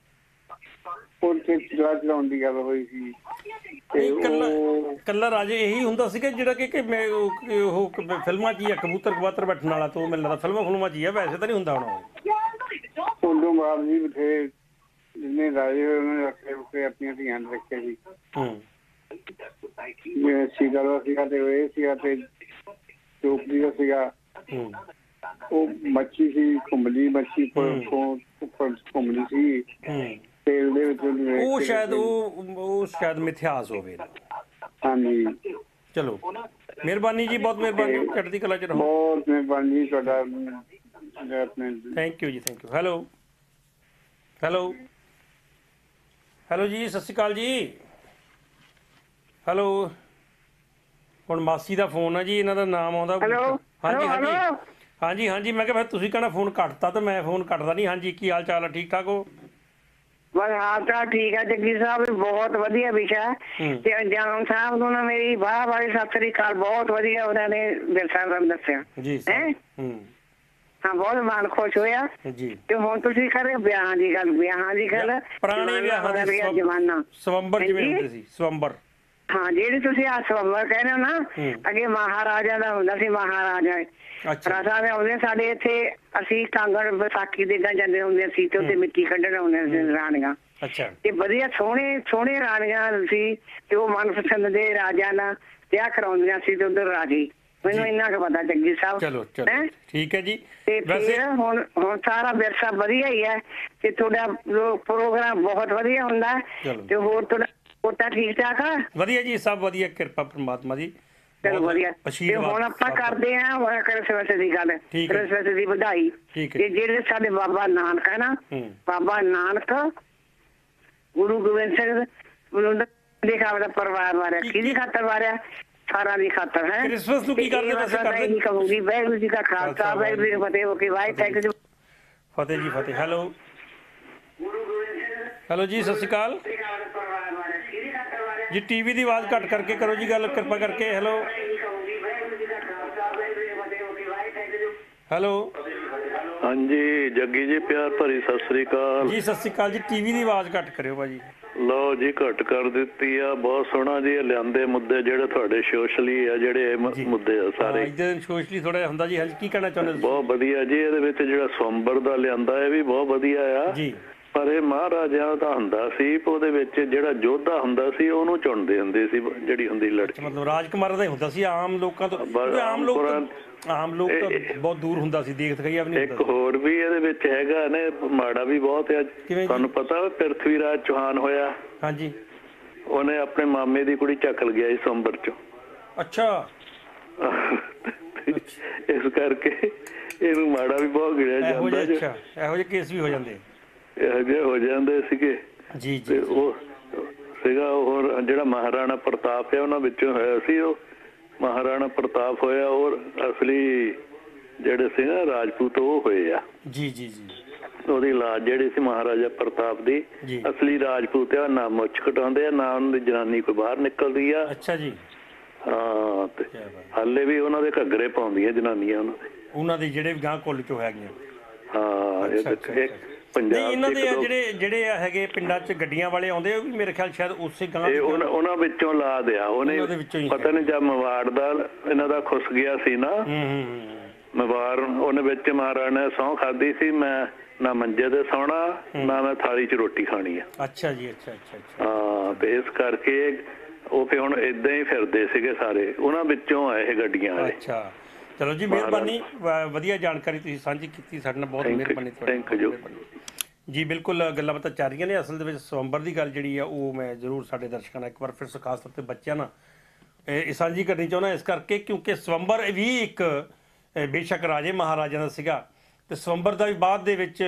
ਉਹ ਤੇ ਚਲਾ ਚਲਾਉਣ ਦੀ ਗੱਲ ਹੋਈ ਸੀ। ਤੇ ਕੱਲਾ ਉਹ ਕੱਲਾ ਰਾਜੇ ਇਹੀ ਹੁੰਦਾ ਸੀਗਾ ਜਿਹੜਾ ਕਿ ਕਿ ਮੈਂ ਉਹ ਕਿ ਉਹ ਕ- ਫਿਲਮਾਂ 'ਚ ਹੀ ਆ ਕਬੂਤਰ ਕਬਾਤਰ ਬੈਠਣ ਵਾਲਾ ਤੋਂ ਮੈਨੂੰ ਲੱਗਦਾ ਫਿਲਮਾਂ ਫਿਲਮਾਂ 'ਚ ਹੀ ਆ ਵੈਸੇ ਤਾਂ ਨਹੀਂ ਹੁੰਦਾ ਹੁਣ ਉਹ। ਉਦੋਂ ਬਾਅਦ ਬਥੇ ਜਿੰਨੇ ਰਾਜੇ ਉਹਨਾਂ ਨੇ ਰੱਖੇ ਰੁਕੇ ਆਪਣੀਆਂ ਧੀਆਂ ਰੱਖੇ ਸੀ। ਹੂੰ। ਸੀਗਾ ਦਾ ਸੀਗਾ ਤੇ ਉਹ ਇਹ ਸੀਗਾ ਤੇ ਚੋਪੜੀ ਦਾ ਸੀਗਾ ਹੂੰ। ਉਹ ਮੱਛੀ ਸੀ ਘੁੰਮਦੀ ਮੱਛੀ ਪਰ ਹੂੰ। ਤੋਂ ਉੱਪਰ ਘੁੰਮਦੀ ਸੀ। ਹੂੰ ਤੇਲ ਦੇ ਵਿੱਚ ਉਹਨੂੰ ਵੇਖ ਉਹ ਕੇ ਸ਼ਾਇਦ ਉਹ ਉਹ ਸ਼ਾਇਦ ਮਿਥਿਆਸ ਹੋਵੇ ਹਾਂਜੀ। ਚਲੋ। ਮਿਹਰਬਾਨੀ ਜੀ ਬਹੁਤ ਮਿਹਰਬਾਨੀ। ਚੜ੍ਹਦੀ ਕਲਾ 'ਚ ਰਹੋ। ਬਹੁਤ ਮਿਹਰਬਾਨੀ ਤੁਹਾਡਾ। ਆਪਣੇ ਥੈਂਕ ਯੂ ਜੀ thank you hello hello hello ਜੀ ਸਤਿ ਸ਼੍ਰੀ ਅਕਾਲ ਜੀ। ਹੈਲੋ ਹੁਣ ਮਾਸੀ ਦਾ ਫੋਨ ਹੈ ਜੀ ਇਹਨਾਂ ਦਾ ਨਾਮ ਆਉਂਦਾ ਹੈਲੋ, ਹਾਂਜੀ ਹੈਲੋ, ਹਾਂਜੀ। ਹੈਲੋ। ਹਾਂਜੀ ਹਾਂਜੀ ਮੈਂ ਕਿਹਾ ਫਿਰ ਤੁਸੀਂ ਕਹਿਣਾ ਫੋਨ ਕੱਟਤਾ ਤਾਂ ਮੈਂ ਫੋਨ ਕੱਟਦਾ ਨਹੀਂ। ਹਾਂਜੀ ਕੀ ਹਾਲ ਚਾਲ ਹੈ ਠੀਕ ਠਾਕ ਹੋ? ਬਸ ਹਾਲ ਚਾਲ ਠੀਕ ਹੈ ਜੱਗੀ ਸਾਹਿਬ ਵੀ ਬਹੁਤ ਵਧੀਆ ਵਿਸ਼ਾ ਹੈ। ਹੂੰ। ਤੇ ਅੰਜਾਮ ਸਾਹਿਬ ਨੂੰ ਨਾ ਮੇਰੀ ਬਾਹ ਵਾਲੀ ਸਤਿ ਸ੍ਰੀ ਅਕਾਲ ਬਹੁਤ ਵਧੀਆ ਉਹਨਾਂ ਨੇ ਵਿਰਸਾ ਸਾਨੂੰ ਦੱਸਿਆ। ਜੀ ਹੈਂ? ਸਰ। ਹੂੰ? ਹਾਂ। ਬਹੁਤ ਮਨ ਖੁਸ਼ ਹੋਇਆ। ਜੀ। ਤੇ ਹੁਣ ਤੁਸੀਂ ਕਰੇ ਵਿਆਹਾਂ ਦੀ ਗੱਲ ਵਿਆਹਾਂ ਦੀ ਗੱਲ ਪੁਰਾਣੇ ਵਿਆਹਾਂ ਦੀ ਸਵੰ- ਜ਼ਮਾਨਾ ਸਵੰਬਰ ਜਿਵੇਂ ਹਾਂਜੀ? ਹੁੰਦੇ ਸੀ ਸਵੰਬਰ। ਹਾਂ ਜਿਹੜੀ ਤੁਸੀਂ ਆ ਸਵੰਬਰ ਕਹਿੰਦੇ ਹੋ ਨਾ। ਅੱਗੇ ਮਹਾਰਾਜਾ ਦਾ ਹੁੰਦਾ ਸੀ ਮਹਾਰਾਜਾ। ਰਾਜਾ ਦੇ ਆਉਂਦੇ ਸਾਡੇ ਇੱਥੇ ਅਸੀਂ ਕਾਂਗੜ ਵਿਸਾਖੀ ਦੇ ਗਾਂ ਜਾਂਦੇ ਹੁੰਦੇ ਸੀ ਤੇ ਉੱਤੇ ਮਿੱਟੀ ਕੱਢਣ ਆਉਂਦੇ ਸੀ ਰਾਣੀਆਂ। ਅੱਛਾ। ਤੇ ਵਧੀਆ ਸੋਹਣੇ ਸੋਹਣੇ ਰਾਣੀਆਂ ਸੀ ਤੇ ਉਹ ਮਨਪਸੰਦ ਦੇ ਰਾਜਾ ਨਾਲ ਵਿਆਹ ਕਰਾਉਂਦੀਆਂ ਸੀ ਤੇ ਉਧਰ ਰਾਜੀ। ਮੈਨੂੰ। ਇੰਨਾ ਕੁ ਪਤਾ ਜੱਗੀ ਸਾਹਿਬ। ਚਲੋ ਚਲੋ? ਠੀਕ ਹੈ ਜੀ। ਤੇ ਵੈਸੇ ਫਿਰ ਹੁਣ ਹੁਣ ਸਾਰਾ ਵਿਰਸਾ ਵਧੀਆ ਹੀ ਹੈ ਤੇ ਤੁਹਾਡਾ ਪ੍ਰੋ- ਪ੍ਰੋਗਰਾਮ ਬਹੁਤ ਵਧੀਆ ਹੁੰਦਾ। ਤੇ ਹੋਰ ਤੁਹਾਡਾ ਕੋਟਾ ਠੀਕ ਠਾਕ ਆ? ਵਧੀਆ ਜੀ ਸਭ ਵਧੀਆ ਕਿਰਪਾ ਪ੍ਰਮਾਤਮਾ ਦੀ। ਚਲੋ ਬਹੁਤ ਵਧੀਆ। ਤੇ ਆਸ਼ੀਰਵਾਦ ਹੁਣ ਆਪਾਂ ਸਭ ਦਾ। ਕਰਦੇ ਆਂ ਹੁਣ ਕ੍ਰਿਸਮਸ ਦੀ ਗੱਲ। ਠੀਕ ਹੈ। ਕ੍ਰਿਸਮਸ ਦੀ ਵਧਾਈ। ਠੀਕ ਹੈ। ਤੇ ਜਿਹੜੇ ਸਾਡੇ ਬਾਬਾ ਨਾਨਕ ਹੈ ਨਾ ਹੂੰ। ਬਾਬਾ ਨਾਨਕ ਗੁਰੂ ਗੋਬਿੰਦ ਸਿੰਘ ਗੁਰੂ ਦੇ ਖਾਵ ਦਾ ਪਰਿਵਾਰ ਵਾਰਿਆ। ਕੀ- ਕਿਹਦੀ ਖਾਤਰ ਵਾਰਿਆ? ਸਾਰਾ ਦੀ ਖਾਤਰ ਹੈ? ਕ੍ਰਿਸਮਸ ਨੂੰ ਕੀ ਕਰਦੇ ਵੈਸੇ ਕਰਦੇ? ਨਹੀਂ ਕਹੂੰਗੀ ਵਾਹਿਗੁਰੂ ਜੀ ਦਾ ਖਾਲਸਾ ਖਾਲਸਾ, ਵਾਹਿਗੁਰੂ ਜੀ ਕੀ ਫਤਿਹ। ਹੋ ਕੇ ਵਾਹਿ ਥੈਂਕ ਯੂ ਫਤਿਹ ਜੀ ਫਤਿਹ। ਹੈਲੋ। ਹੈਲੋ ਜੀ ਸਤਿ ਸ਼੍ਰੀ ਅਕਾਲ। ਜੀ ਟੀਵੀ ਦੀ ਆਵਾਜ਼ ਘੱਟ ਕਰਕੇ ਕਰੋ ਜੀ ਗੱਲ ਕਿਰਪਾ ਕਰਕੇ ਹੈਲੋ। ਹੈਲੋ। ਹਾਂਜੀ ਜੱਗੀ ਜੀ ਪਿਆਰ ਭਰੀ ਸਤਿ ਸ੍ਰੀ ਅਕਾਲ। ਜੀ ਸਤਿ ਸ਼੍ਰੀ ਅਕਾਲ ਜੀ ਟੀਵੀ ਦੀ ਆਵਾਜ਼ ਘੱਟ ਕਰਿਓ ਭਾਜੀ। ਲਓ ਜੀ ਘਟ ਕਰ ਦਿੱਤੀ ਆ ਬਹੁਤ ਸੋਹਣਾ ਜੀ ਲਿਆਂਦੇ ਮੁੱਦੇ ਜਿਹੜੇ ਤੁਹਾਡੇ ਸੋਸ਼ਲੀ ਆ ਜਿਹੜੇ। ਮੁੱਦੇ ਆ ਸਾਰੇ। ਇਦਾਂ ਸੋਸ਼ਲੀ ਥੋੜਾ ਹੁੰਦਾ ਜੀ ਕੀ ਕਹਿਣਾ ਚਾਹੁੰਦੇ ਬਹੁਤ ਵਧੀਆ ਜੀ ਇਹਦੇ ਵਿੱਚ ਜਿਹੜਾ ਸਵੰਬਰ ਦਾ ਲਿਆਂਦਾ ਇਹ ਵੀ ਬਹੁਤ ਵਧੀਆ ਆ। ਜੀ। ਪਰ ਇਹ ਮਹਾਰਾਜਿਆਂ ਦਾ ਹੁੰਦਾ ਸੀ ਉਹਦੇ ਵਿੱਚ ਜਿਹੜਾ ਯੋਧਾ ਹੁੰਦਾ ਸੀ ਉਹਨੂੰ ਚੁਣਦੇ ਹੁੰਦੇ ਸੀ ਜਿਹੜੀ ਹੁੰਦੀ ਲੜਕੀ। ਮਤਲਬ ਰਾਜਕੁਮਾਰ ਦਾ ਹੀ ਹੁੰਦਾ ਸੀ ਆਮ ਲੋਕਾਂ ਤੋਂ ਆਮ ਲੋਕ ਆਮ ਲੋਕ ਤਾਂ ਬਹੁਤ ਦੂਰ ਹੁੰਦਾ ਸੀ ਦੇਖ ਤਖਈਆ ਵੀ ਨਹੀਂ ਇੱਕ ਹੋਰ ਵੀ ਇਹਦੇ ਵਿੱਚ ਹੈਗਾ ਨੇ ਮਾੜਾ ਵੀ ਬਹੁਤ ਜੀ? ਤੁਹਾਨੂੰ ਪਤਾ ਪ੍ਰਿਥਵੀ ਰਾਜ ਚੌਹਾਨ ਹੋਇਆ। ਹਾਂਜੀ। ਉਹਨੇ ਆਪਣੇ ਮਾਮੇ ਦੀ ਕੁੜੀ ਚੱਕ ਗਿਆ ਸੀ ਸਵੰਬਰ ਚ। ਅੱਛਾ। ਇਸ ਕਰਕੇ ਇਹਨੂੰ ਮਾੜਾ ਵੀ ਬਹੁਤ ਗਿਣਿਆ ਜਾਂਦਾ ਜੋ ਅੱਛਾ ਇਹੋ ਜਿਹੇ ਕੇਸ ਵੀ ਹੋ ਜਾਂਦੇ। ਇਹੋ ਜਿਹੇ ਹੋ ਜਾਂਦੇ ਸੀਗੇ। ਜੀ ਜੀ ਉਹ ਸੀਗਾ ਉਹ ਜਿਹੜਾ ਮਹਾਰਾਣਾ ਪ੍ਰਤਾਪ ਹੈ ਉਹਨਾਂ ਵਿੱਚੋਂ ਹੋਇਆ ਸੀ ਉਹ। ਮਹਾਰਾਣਾ ਪ੍ਰਤਾਪ ਹੋਇਆ ਔਰ ਅਸਲੀ ਜਿਹੜੇ ਸੀ ਨਾ ਰਾਜਪੂਤ ਉਹ ਹੋਏ ਆ। ਜੀ ਜੀ ਜੀ। ਉਹਦੀ ਲਾਜ ਜਿਹੜੀ ਸੀ ਮਹਾਰਾਜਾ ਪ੍ਰਤਾਪ ਦੀ। ਅਸਲੀ ਰਾਜਪੂਤ ਆ ਨਾ ਮੁੱਛ ਕਟਾਉਂਦੇ ਆ ਨਾ ਉਹਨਾਂ ਦੀ ਜਨਾਨੀ ਕੋਈ ਬਾਹਰ ਨਿਕਲਦੀ ਆ। ਅੱਛਾ ਜੀ। ਹਾਂ ਤੇ। ਹਾਲੇ ਵੀ ਉਹਨਾਂ ਦੇ ਘੱਗਰੇ ਪਾਉਂਦੀਆਂ ਜਨਾਨੀਆਂ ਉਹਨਾਂ ਦੇ। ਉਹਨਾਂ ਦੇ ਜਿਹੜੇ ਗਾਂ ਕੁੱਲ ਚੋਂ ਹੈਗੀਆਂ। ਹਾਂ ਇਹ ਇੱਕ। ਪੰਜਾਬ ਇਹਨਾਂ ਦੇ ਦੇ ਦੋ- ਜਿਹੜੇ ਜਿਹੜੇ ਹੈਗੇ ਪਿੰਡਾਂ 'ਚ ਗੱਡੀਆਂ ਵਾਲੇ ਆਉਂਦੇ ਉਹ ਵੀ ਮੇਰੇ ਖਿਆਲ ਸ਼ਾਇਦ ਉਸੇ ਗਾਂ ਇਹ ਉਹਨਾਂ ਵਿੱਚੋਂ ਲਾ ਦਿਆ। ਉਹਨੇ ਦੇ ਪਤਾ ਨਹੀਂ ਜਦ ਮਵਾੜ ਦਾ ਇਹਨਾਂ ਦਾ ਖੁੱਸ ਗਿਆ ਸੀ ਨਾ। ਹੂੰ ਹੂੰ ਹੂੰ। ਮਵਾਰ ਉਹਨੇ ਵਿੱਚ ਮਹਾਰਾਣਾ ਸਹੁੰ ਖਾਦੀ ਸੀ ਮੈਂ ਨਾ ਮੰਜੇ ਤੇ ਸੌਣਾ ਨਾ ਮੈਂ ਥਾਲੀ 'ਚ ਰੋਟੀ ਖਾਣੀ ਆ। ਅੱਛਾ ਜੀ ਅੱਛਾ ਅੱਛਾ ਅੱਛਾ। ਹਾਂ ਤੇ ਇਸ ਕਰਕੇ ਉਹ ਫੇ ਹੁਣ ਇਦਾਂ ਹੀ ਫਿਰਦੇ ਸੀਗੇ ਸਾਰੇ। ਉਹਨਾਂ ਵਿੱਚੋਂ ਆਏ ਇਹ ਗੱਡੀਆਂ ਵਾਲੇ। ਅੱਛਾ। ਚਲੋ ਜੀ ਮਿਹਰਬਾਨੀ ਵਧੀਆ ਜਾਣਕਾਰੀ ਤੁਸੀਂ ਸਾਂਝੀ ਕੀਤੀ ਸਾਡੇ ਨਾਲ ਬਹੁਤ ਮਿਹਰਬਾਨੀ. ਮਿਹਰਬਾਨੀ। ਜੀ ਬਿਲਕੁਲ ਗੱਲਾਂ ਬਾਤਾਂ ਚੱਲ ਰਹੀਆਂ ਨੇ ਅਸਲ ਦੇ ਵਿੱਚ ਸਵੰਬਰ ਦੀ ਗੱਲ ਜਿਹੜੀ ਆ ਉਹ ਮੈਂ ਜ਼ਰੂਰ ਸਾਡੇ ਦਰਸ਼ਕਾਂ ਨਾਲ ਇੱਕ ਵਾਰ ਫਿਰ ਖਾਸ ਤੌਰ ਤੇ ਬੱਚਿਆਂ ਨਾਲ ਇਹ ਸਾਂਝੀ ਕਰਨੀ ਚਾਹੁੰਦਾ ਇਸ ਕਰਕੇ ਕਿਉਂਕਿ ਸਵੰਬਰ ਵੀ ਇੱਕ ਬੇਸ਼ੱਕ ਰਾਜੇ ਮਹਾਰਾਜਾ ਦਾ ਸੀਗਾ ਤੇ ਸਵੰਬਰ ਦਾ ਵੀ ਬਾਅਦ ਦੇ ਵਿੱਚ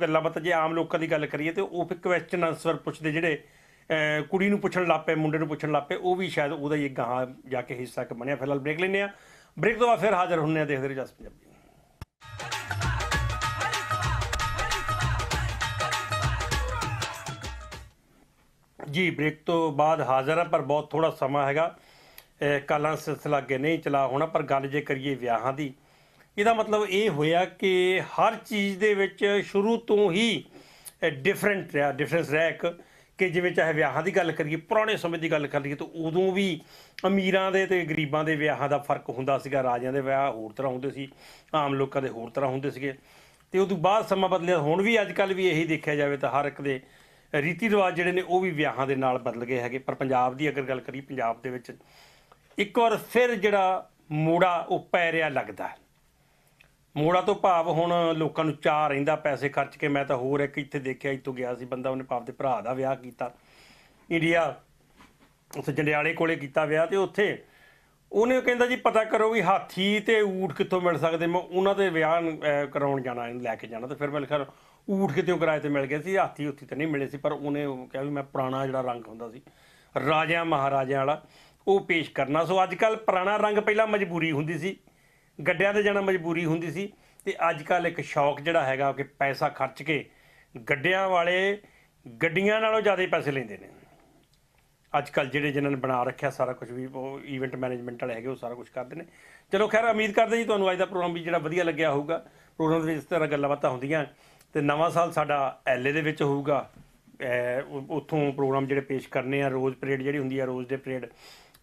ਗੱਲਾਂ ਬਾਤਾਂ ਜੇ ਆਮ ਲੋਕਾਂ ਦੀ ਗੱਲ ਕਰੀਏ ਤੇ ਉਹ ਫਿਰ ਕੁਐਸਚਨ ਆਨਸਰ ਪੁੱਛਦੇ ਜਿਹੜੇ ਕੁੜੀ ਨੂੰ ਪੁੱਛਣ ਲੱਪੇ ਮੁੰਡੇ ਨੂੰ ਪੁੱਛਣ ਲੱਪੇ ਉਹ ਵੀ ਸ਼ਾਇਦ ਉਹਦਾ ਹੀ ਗਾਹਾਂ ਜਾ ਕੇ ਹਿੱਸਾ ਇੱਕ ਬਣਿਆ ਫਿਲਹਾਲ ਬ੍ਰੇਕ ਲੈਂਦੇ ਆ ਬ੍ਰੇਕ ਤੋਂ ਬਾਅਦ ਫਿਰ ਹਾਜ਼ਰ ਹੁੰਨੇ ਆ, ਦੇਖਦੇ ਰਹੋ ਜਸ ਪੰਜਾਬੀ। ਜੀ, ਬ੍ਰੇਕ ਤੋਂ ਬਾਅਦ ਹਾਜ਼ਰ ਆ ਪਰ ਬਹੁਤ ਥੋੜਾ ਸਮਾਂ ਹੈਗਾ। ਇਹ ਕਾਲਾਂ ਸਿਲਸਿਲਾ ਅੱਗੇ ਨਹੀਂ ਚਲਾ ਹੋਣਾ, ਪਰ ਗੱਲ ਜੇ ਕਰੀਏ ਵਿਆਹਾਂ ਦੀ, ਇਹਦਾ ਮਤਲਬ ਇਹ ਹੋਇਆ ਕਿ ਹਰ ਚੀਜ਼ ਦੇ ਵਿੱਚ ਸ਼ੁਰੂ ਤੋਂ ਹੀ ਡਿਫਰੈਂਟ ਰਿਹਾ ਡਿਫਰੈਂਸ ਰਿਹਾ ਇੱਕ। ਕਿ ਜਿਵੇਂ ਚਾਹੇ ਵਿਆਹਾਂ ਦੀ ਗੱਲ ਕਰੀਏ, ਪੁਰਾਣੇ ਸਮੇਂ ਦੀ ਗੱਲ ਕਰੀਏ ਤਾਂ ਉਦੋਂ ਵੀ ਅਮੀਰਾਂ ਦੇ ਤੇ ਗਰੀਬਾਂ ਦੇ ਵਿਆਹਾਂ ਦਾ ਫ਼ਰਕ ਹੁੰਦਾ ਸੀਗਾ, ਰਾਜਿਆਂ ਦੇ ਵਿਆਹ ਹੋਰ ਤਰ੍ਹਾਂ ਹੁੰਦੇ ਸੀ, ਆਮ ਲੋਕਾਂ ਦੇ ਹੋਰ ਤਰ੍ਹਾਂ ਹੁੰਦੇ ਸੀਗੇ। ਤੇ ਉਦੋਂ ਬਾਅਦ ਸਮਾਂ ਬਦਲਿਆ, ਹੁਣ ਵੀ ਅੱਜ ਕੱਲ ਵੀ ਇਹੀ ਦੇਖਿਆ ਜਾਵੇ ਤਾਂ ਹਰ ਇੱਕ ਦੇ ਰੀਤੀ ਰਿਵਾਜ ਜਿਹੜੇ ਨੇ ਉਹ ਵੀ ਵਿਆਹਾਂ ਦੇ ਨਾਲ ਬਦਲ ਗਏ ਹੈਗੇ। ਪਰ ਪੰਜਾਬ ਦੀ ਅਗਰ ਗੱਲ ਕਰੀਏ, ਪੰਜਾਬ ਦੇ ਵਿੱਚ ਇੱਕ ਵਾਰ ਫਿਰ ਜਿਹੜਾ ਮੋੜਾ ਉਹ ਪੈ ਰਿਹਾ ਲੱਗਦਾ ਹੈ। ਮੋੜਾ ਤੋਂ ਭਾਵ ਹੁਣ ਲੋਕਾਂ ਨੂੰ ਚਾਹ ਰਹਿੰਦਾ, ਪੈਸੇ ਖਰਚ ਕੇ ਮੈਂ ਤਾਂ ਹੋਰ ਇੱਕ ਇੱਥੇ ਦੇਖਿਆ, ਇੱਥੋਂ ਗਿਆ ਸੀ ਬੰਦਾ, ਉਹਨੇ ਪਾਪ ਦੇ ਭਰਾ ਦਾ ਵਿਆਹ ਕੀਤਾ। ਇੰਡੀਆ ਉੱਥੇ ਜੰਡਿਆਲੇ ਕੋਲੇ ਕੀਤਾ ਵਿਆਹ ਤੇ ਉੱਥੇ ਉਹਨੇ ਕਹਿੰਦਾ ਜੀ, ਪਤਾ ਕਰੋ ਵੀ ਹਾਥੀ ਤੇ ਊਠ ਕਿੱਥੋਂ ਮਿਲ ਸਕਦੇ? ਮੈਂ ਉਹਨਾਂ ਦੇ ਵਿਆਹ ਕਰਾਉਣ ਜਾਣਾ ਇਹਨੂੰ ਲੈ ਕੇ ਜਾਣਾ। ਤੇ ਫਿਰ ਮੈਂ ਲਿਖਿਆ, ਊਠ ਕਿਤੇੋਂ ਕਿਰਾਏ ਤੇ ਮਿਲ ਗਿਆ ਸੀ? ਹਾਥੀ ਉੱਥੇ ਤਾਂ ਨਹੀਂ ਮਿਲੇ ਸੀ, ਪਰ ਉਹਨੇ ਕਿਹਾ ਵੀ ਮੈਂ ਪੁਰਾਣਾ ਜਿਹੜਾ ਰੰਗ ਹੁੰਦਾ ਸੀ, ਰਾਜਿਆਂ ਮਹਾਰਾਜਿਆਂ ਵਾਲਾ, ਉਹ ਪੇਸ਼ ਕਰਨਾ। ਸੋ ਅੱਜ ਕੱਲ ਪੁਰਾਣਾ ਰੰਗ ਪਹਿਲਾਂ ਮਜਬੂਰੀ ਹੁੰਦੀ ਸੀ। ਗੱਡਿਆਂ ਤੇ ਜਾਣਾ ਮਜਬੂਰੀ ਹੁੰਦੀ ਸੀ ਤੇ ਅੱਜ ਕੱਲ ਇੱਕ ਸ਼ੌਕ ਜਿਹੜਾ ਹੈਗਾ ਕਿ ਪੈਸਾ ਖਰਚ ਕੇ ਗੱਡਿਆਂ ਵਾਲੇ ਗੱਡੀਆਂ ਨਾਲੋਂ ਜ਼ਿਆਦਾ ਪੈਸੇ ਲੈਂਦੇ ਨੇ। ਅੱਜ ਕੱਲ ਜਿਹੜੇ ਜਿਨ੍ਹਾਂ ਨੇ ਬਣਾ ਰੱਖਿਆ ਸਾਰਾ ਕੁਝ ਵੀ, ਉਹ ਇਵੈਂਟ ਮੈਨੇਜਮੈਂਟ ਵਾਲੇ ਹੈਗੇ, ਉਹ ਸਾਰਾ ਕੁਝ ਕਰਦੇ ਨੇ। ਚਲੋ ਖੈਰ, ਉਮੀਦ ਕਰਦੇ ਜੀ ਤੁਹਾਨੂੰ ਅੱਜ ਦਾ ਪ੍ਰੋਗਰਾਮ ਵੀ ਜਿਹੜਾ ਵਧੀਆ ਲੱਗਿਆ ਹੋਊਗਾ। ਪ੍ਰੋਗਰਾਮ ਦੇ ਵਿੱਚ ਇਸ ਤਰ੍ਹਾਂ ਗੱਲਾਂ ਬਾਤਾਂ ਹੁੰਦੀਆਂ। ਤੇ ਨਵਾਂ ਸਾਲ ਸਾਡਾ ਐਲਏ ਦੇ ਵਿੱਚ ਹੋਊਗਾ। ਉੱਥੋਂ ਪ੍ਰੋਗਰਾਮ ਜਿਹੜੇ ਪੇਸ਼ ਕਰਨੇ ਆ, ਰੋਜ਼ ਪਰੇਡ ਜਿਹੜੀ ਹੁੰਦੀ ਆ, ਰੋਜ਼ ਡੇ ਪਰੇਡ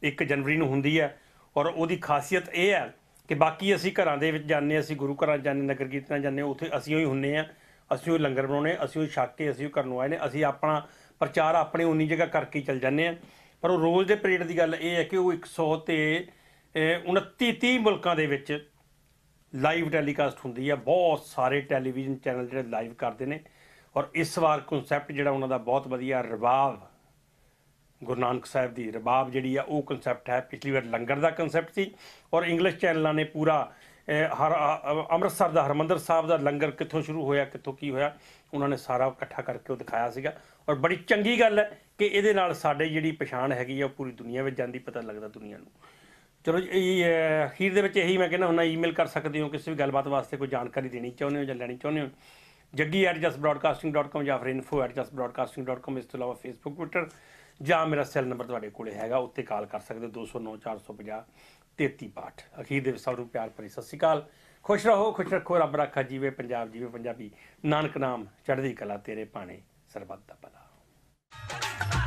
1 ਜਨਵਰੀ ਨੂੰ ਹੁੰਦੀ ਹੈ ਔਰ ਉਹਦੀ ਖਾਸੀਅਤ ਇਹ ਹੈ ਕਿ ਬਾਕੀ ਅਸੀਂ ਘਰਾਂ ਦੇ ਵਿੱਚ ਜਾਂਦੇ ਹਾਂ, ਅਸੀਂ ਗੁਰੂ ਘਰਾਂ 'ਚ ਜਾਂਦੇ ਨਗਰ ਕੀਰਤਨਾਂ ਜਾਂਦੇ ਹਾਂ, ਉੱਥੇ ਅਸੀਂ ਹੀ ਹੁੰਨੇ ਆ ਅਸੀਂ ਉਹ ਲੰਗਰ ਬਣਾਉਣੇ ਅਸੀਂ ਉਹ ਛੱਕ ਕੇ ਅਸੀਂ ਉਹ ਘਰ ਨੂੰ ਆਏ ਨੇ ਅਸੀਂ ਆਪਣਾ ਪ੍ਰਚਾਰ ਆਪਣੇ ਉਨੀ ਜਗ੍ਹਾ ਕਰਕੇ ਚੱਲ ਜਾਂਦੇ ਆ ਪਰ ਉਹ ਰੋਜ਼ ਦੇ ਪਰੇਡ ਦੀ ਗੱਲ ਇਹ ਹੈ ਕਿ ਉਹ 100 ਤੇ ਅਹ, 29 30 ਮੁਲਕਾਂ ਦੇ ਵਿੱਚ ਲਾਈਵ ਟੈਲੀਕਾਸਟ ਹੁੰਦੀ ਹੈ ਬਹੁਤ ਸਾਰੇ ਟੈਲੀਵਿਜ਼ਨ ਚੈਨਲ ਜਿਹੜੇ ਲਾਈਵ ਕਰਦੇ ਨੇ ਔਰ ਇਸ ਵਾਰ ਕਨਸੈਪਟ ਜਿਹੜਾ ਉਹਨਾਂ ਦਾ ਬਹੁਤ ਵਧੀਆ ਰਬਾਬ ਗੁਰੂ ਨਾਨਕ ਸਾਹਿਬ ਦੀ ਰਬਾਬ ਜਿਹੜੀ ਆ ਉਹ ਕਨਸੈਪਟ ਹੈ। ਪਿਛਲੀ ਵਾਰ ਲੰਗਰ ਦਾ ਕਨਸੈਪਟ ਸੀ ਔਰ ਇੰਗਲਿਸ਼ ਚੈਨਲਾਂ ਨੇ ਪੂਰਾ ਹਰ ਅੰਮ੍ਰਿਤਸਰ ਦਾ ਹਰਮੰਦਰ ਸਾਹਿਬ ਦਾ ਲੰਗਰ ਕਿੱਥੋਂ ਸ਼ੁਰੂ ਹੋਇਆ ਕਿੱਥੋਂ ਕੀ ਹੋਇਆ ਉਹਨਾਂ ਨੇ ਸਾਰਾ ਇਕੱਠਾ ਕਰਕੇ ਉਹ ਦਿਖਾਇਆ ਸੀਗਾ। ਔਰ ਬੜੀ ਚੰਗੀ ਗੱਲ ਹੈ ਕਿ ਇਹਦੇ ਨਾਲ ਸਾਡੇ ਜਿਹੜੀ ਪਛਾਣ ਹੈਗੀ ਆ ਉਹ ਪੂਰੀ ਦੁਨੀਆ ਵਿੱਚ ਜਾਂਦੀ ਪਤਾ ਲੱਗਦਾ ਦੁਨੀਆ ਨੂੰ। ਚਲੋ ਜੀ, ਇਹ ਅਖੀਰ ਦੇ ਵਿੱਚ ਇਹੀ ਮੈਂ ਕਹਿੰਦਾ ਹੁੰਦਾ ਈਮੇਲ ਕਰ ਸਕਦੇ ਹੋ ਕਿਸੇ ਵੀ ਗੱਲਬਾਤ ਵਾਸਤੇ ਕੋਈ ਜਾਣਕਾਰੀ ਦੇਣੀ ਚਾਹੁੰਦੇ ਹੋ ਜਾਂ ਲੈਣੀ ਚਾਹੁੰਦੇ ਹੋ jaggi@justbroadcasting.com ਜਾਂ ਫਿਰ info@justbroadcasting.com ਇਸ ਤੋਂ ਇਲਾਵਾ ਫੇਸਬੁੱਕ ਟਵਿੱਟਰ ਜਾਂ ਮੇਰਾ ਸੈੱਲ ਨੰਬਰ ਤੁਹਾਡੇ ਕੋਲੇ ਹੈਗਾ, ਉੱਤੇ ਕਾਲ ਕਰ ਸਕਦੇ ਹੋ 209 450 3362 ਅਖੀਰ ਦੇ ਵਿੱਚ ਸਭ ਨੂੰ ਪਿਆਰ ਭਰੀ ਸਤਿ ਸ਼੍ਰੀ ਅਕਾਲ। ਖੁਸ਼ ਰਹੋ, ਖੁਸ਼ ਰੱਖੋ, ਰੱਬ ਰੱਖਾ ਜੀਵੇ, ਪੰਜਾਬ ਜੀਵੇ, ਪੰਜਾਬੀ। ਨਾਨਕ ਨਾਮ, ਚੜ੍ਹਦੀ ਕਲਾ ਤੇਰੇ ਭਾਣੇ ਸਰਬੱਤ ਦਾ ਭਲਾ।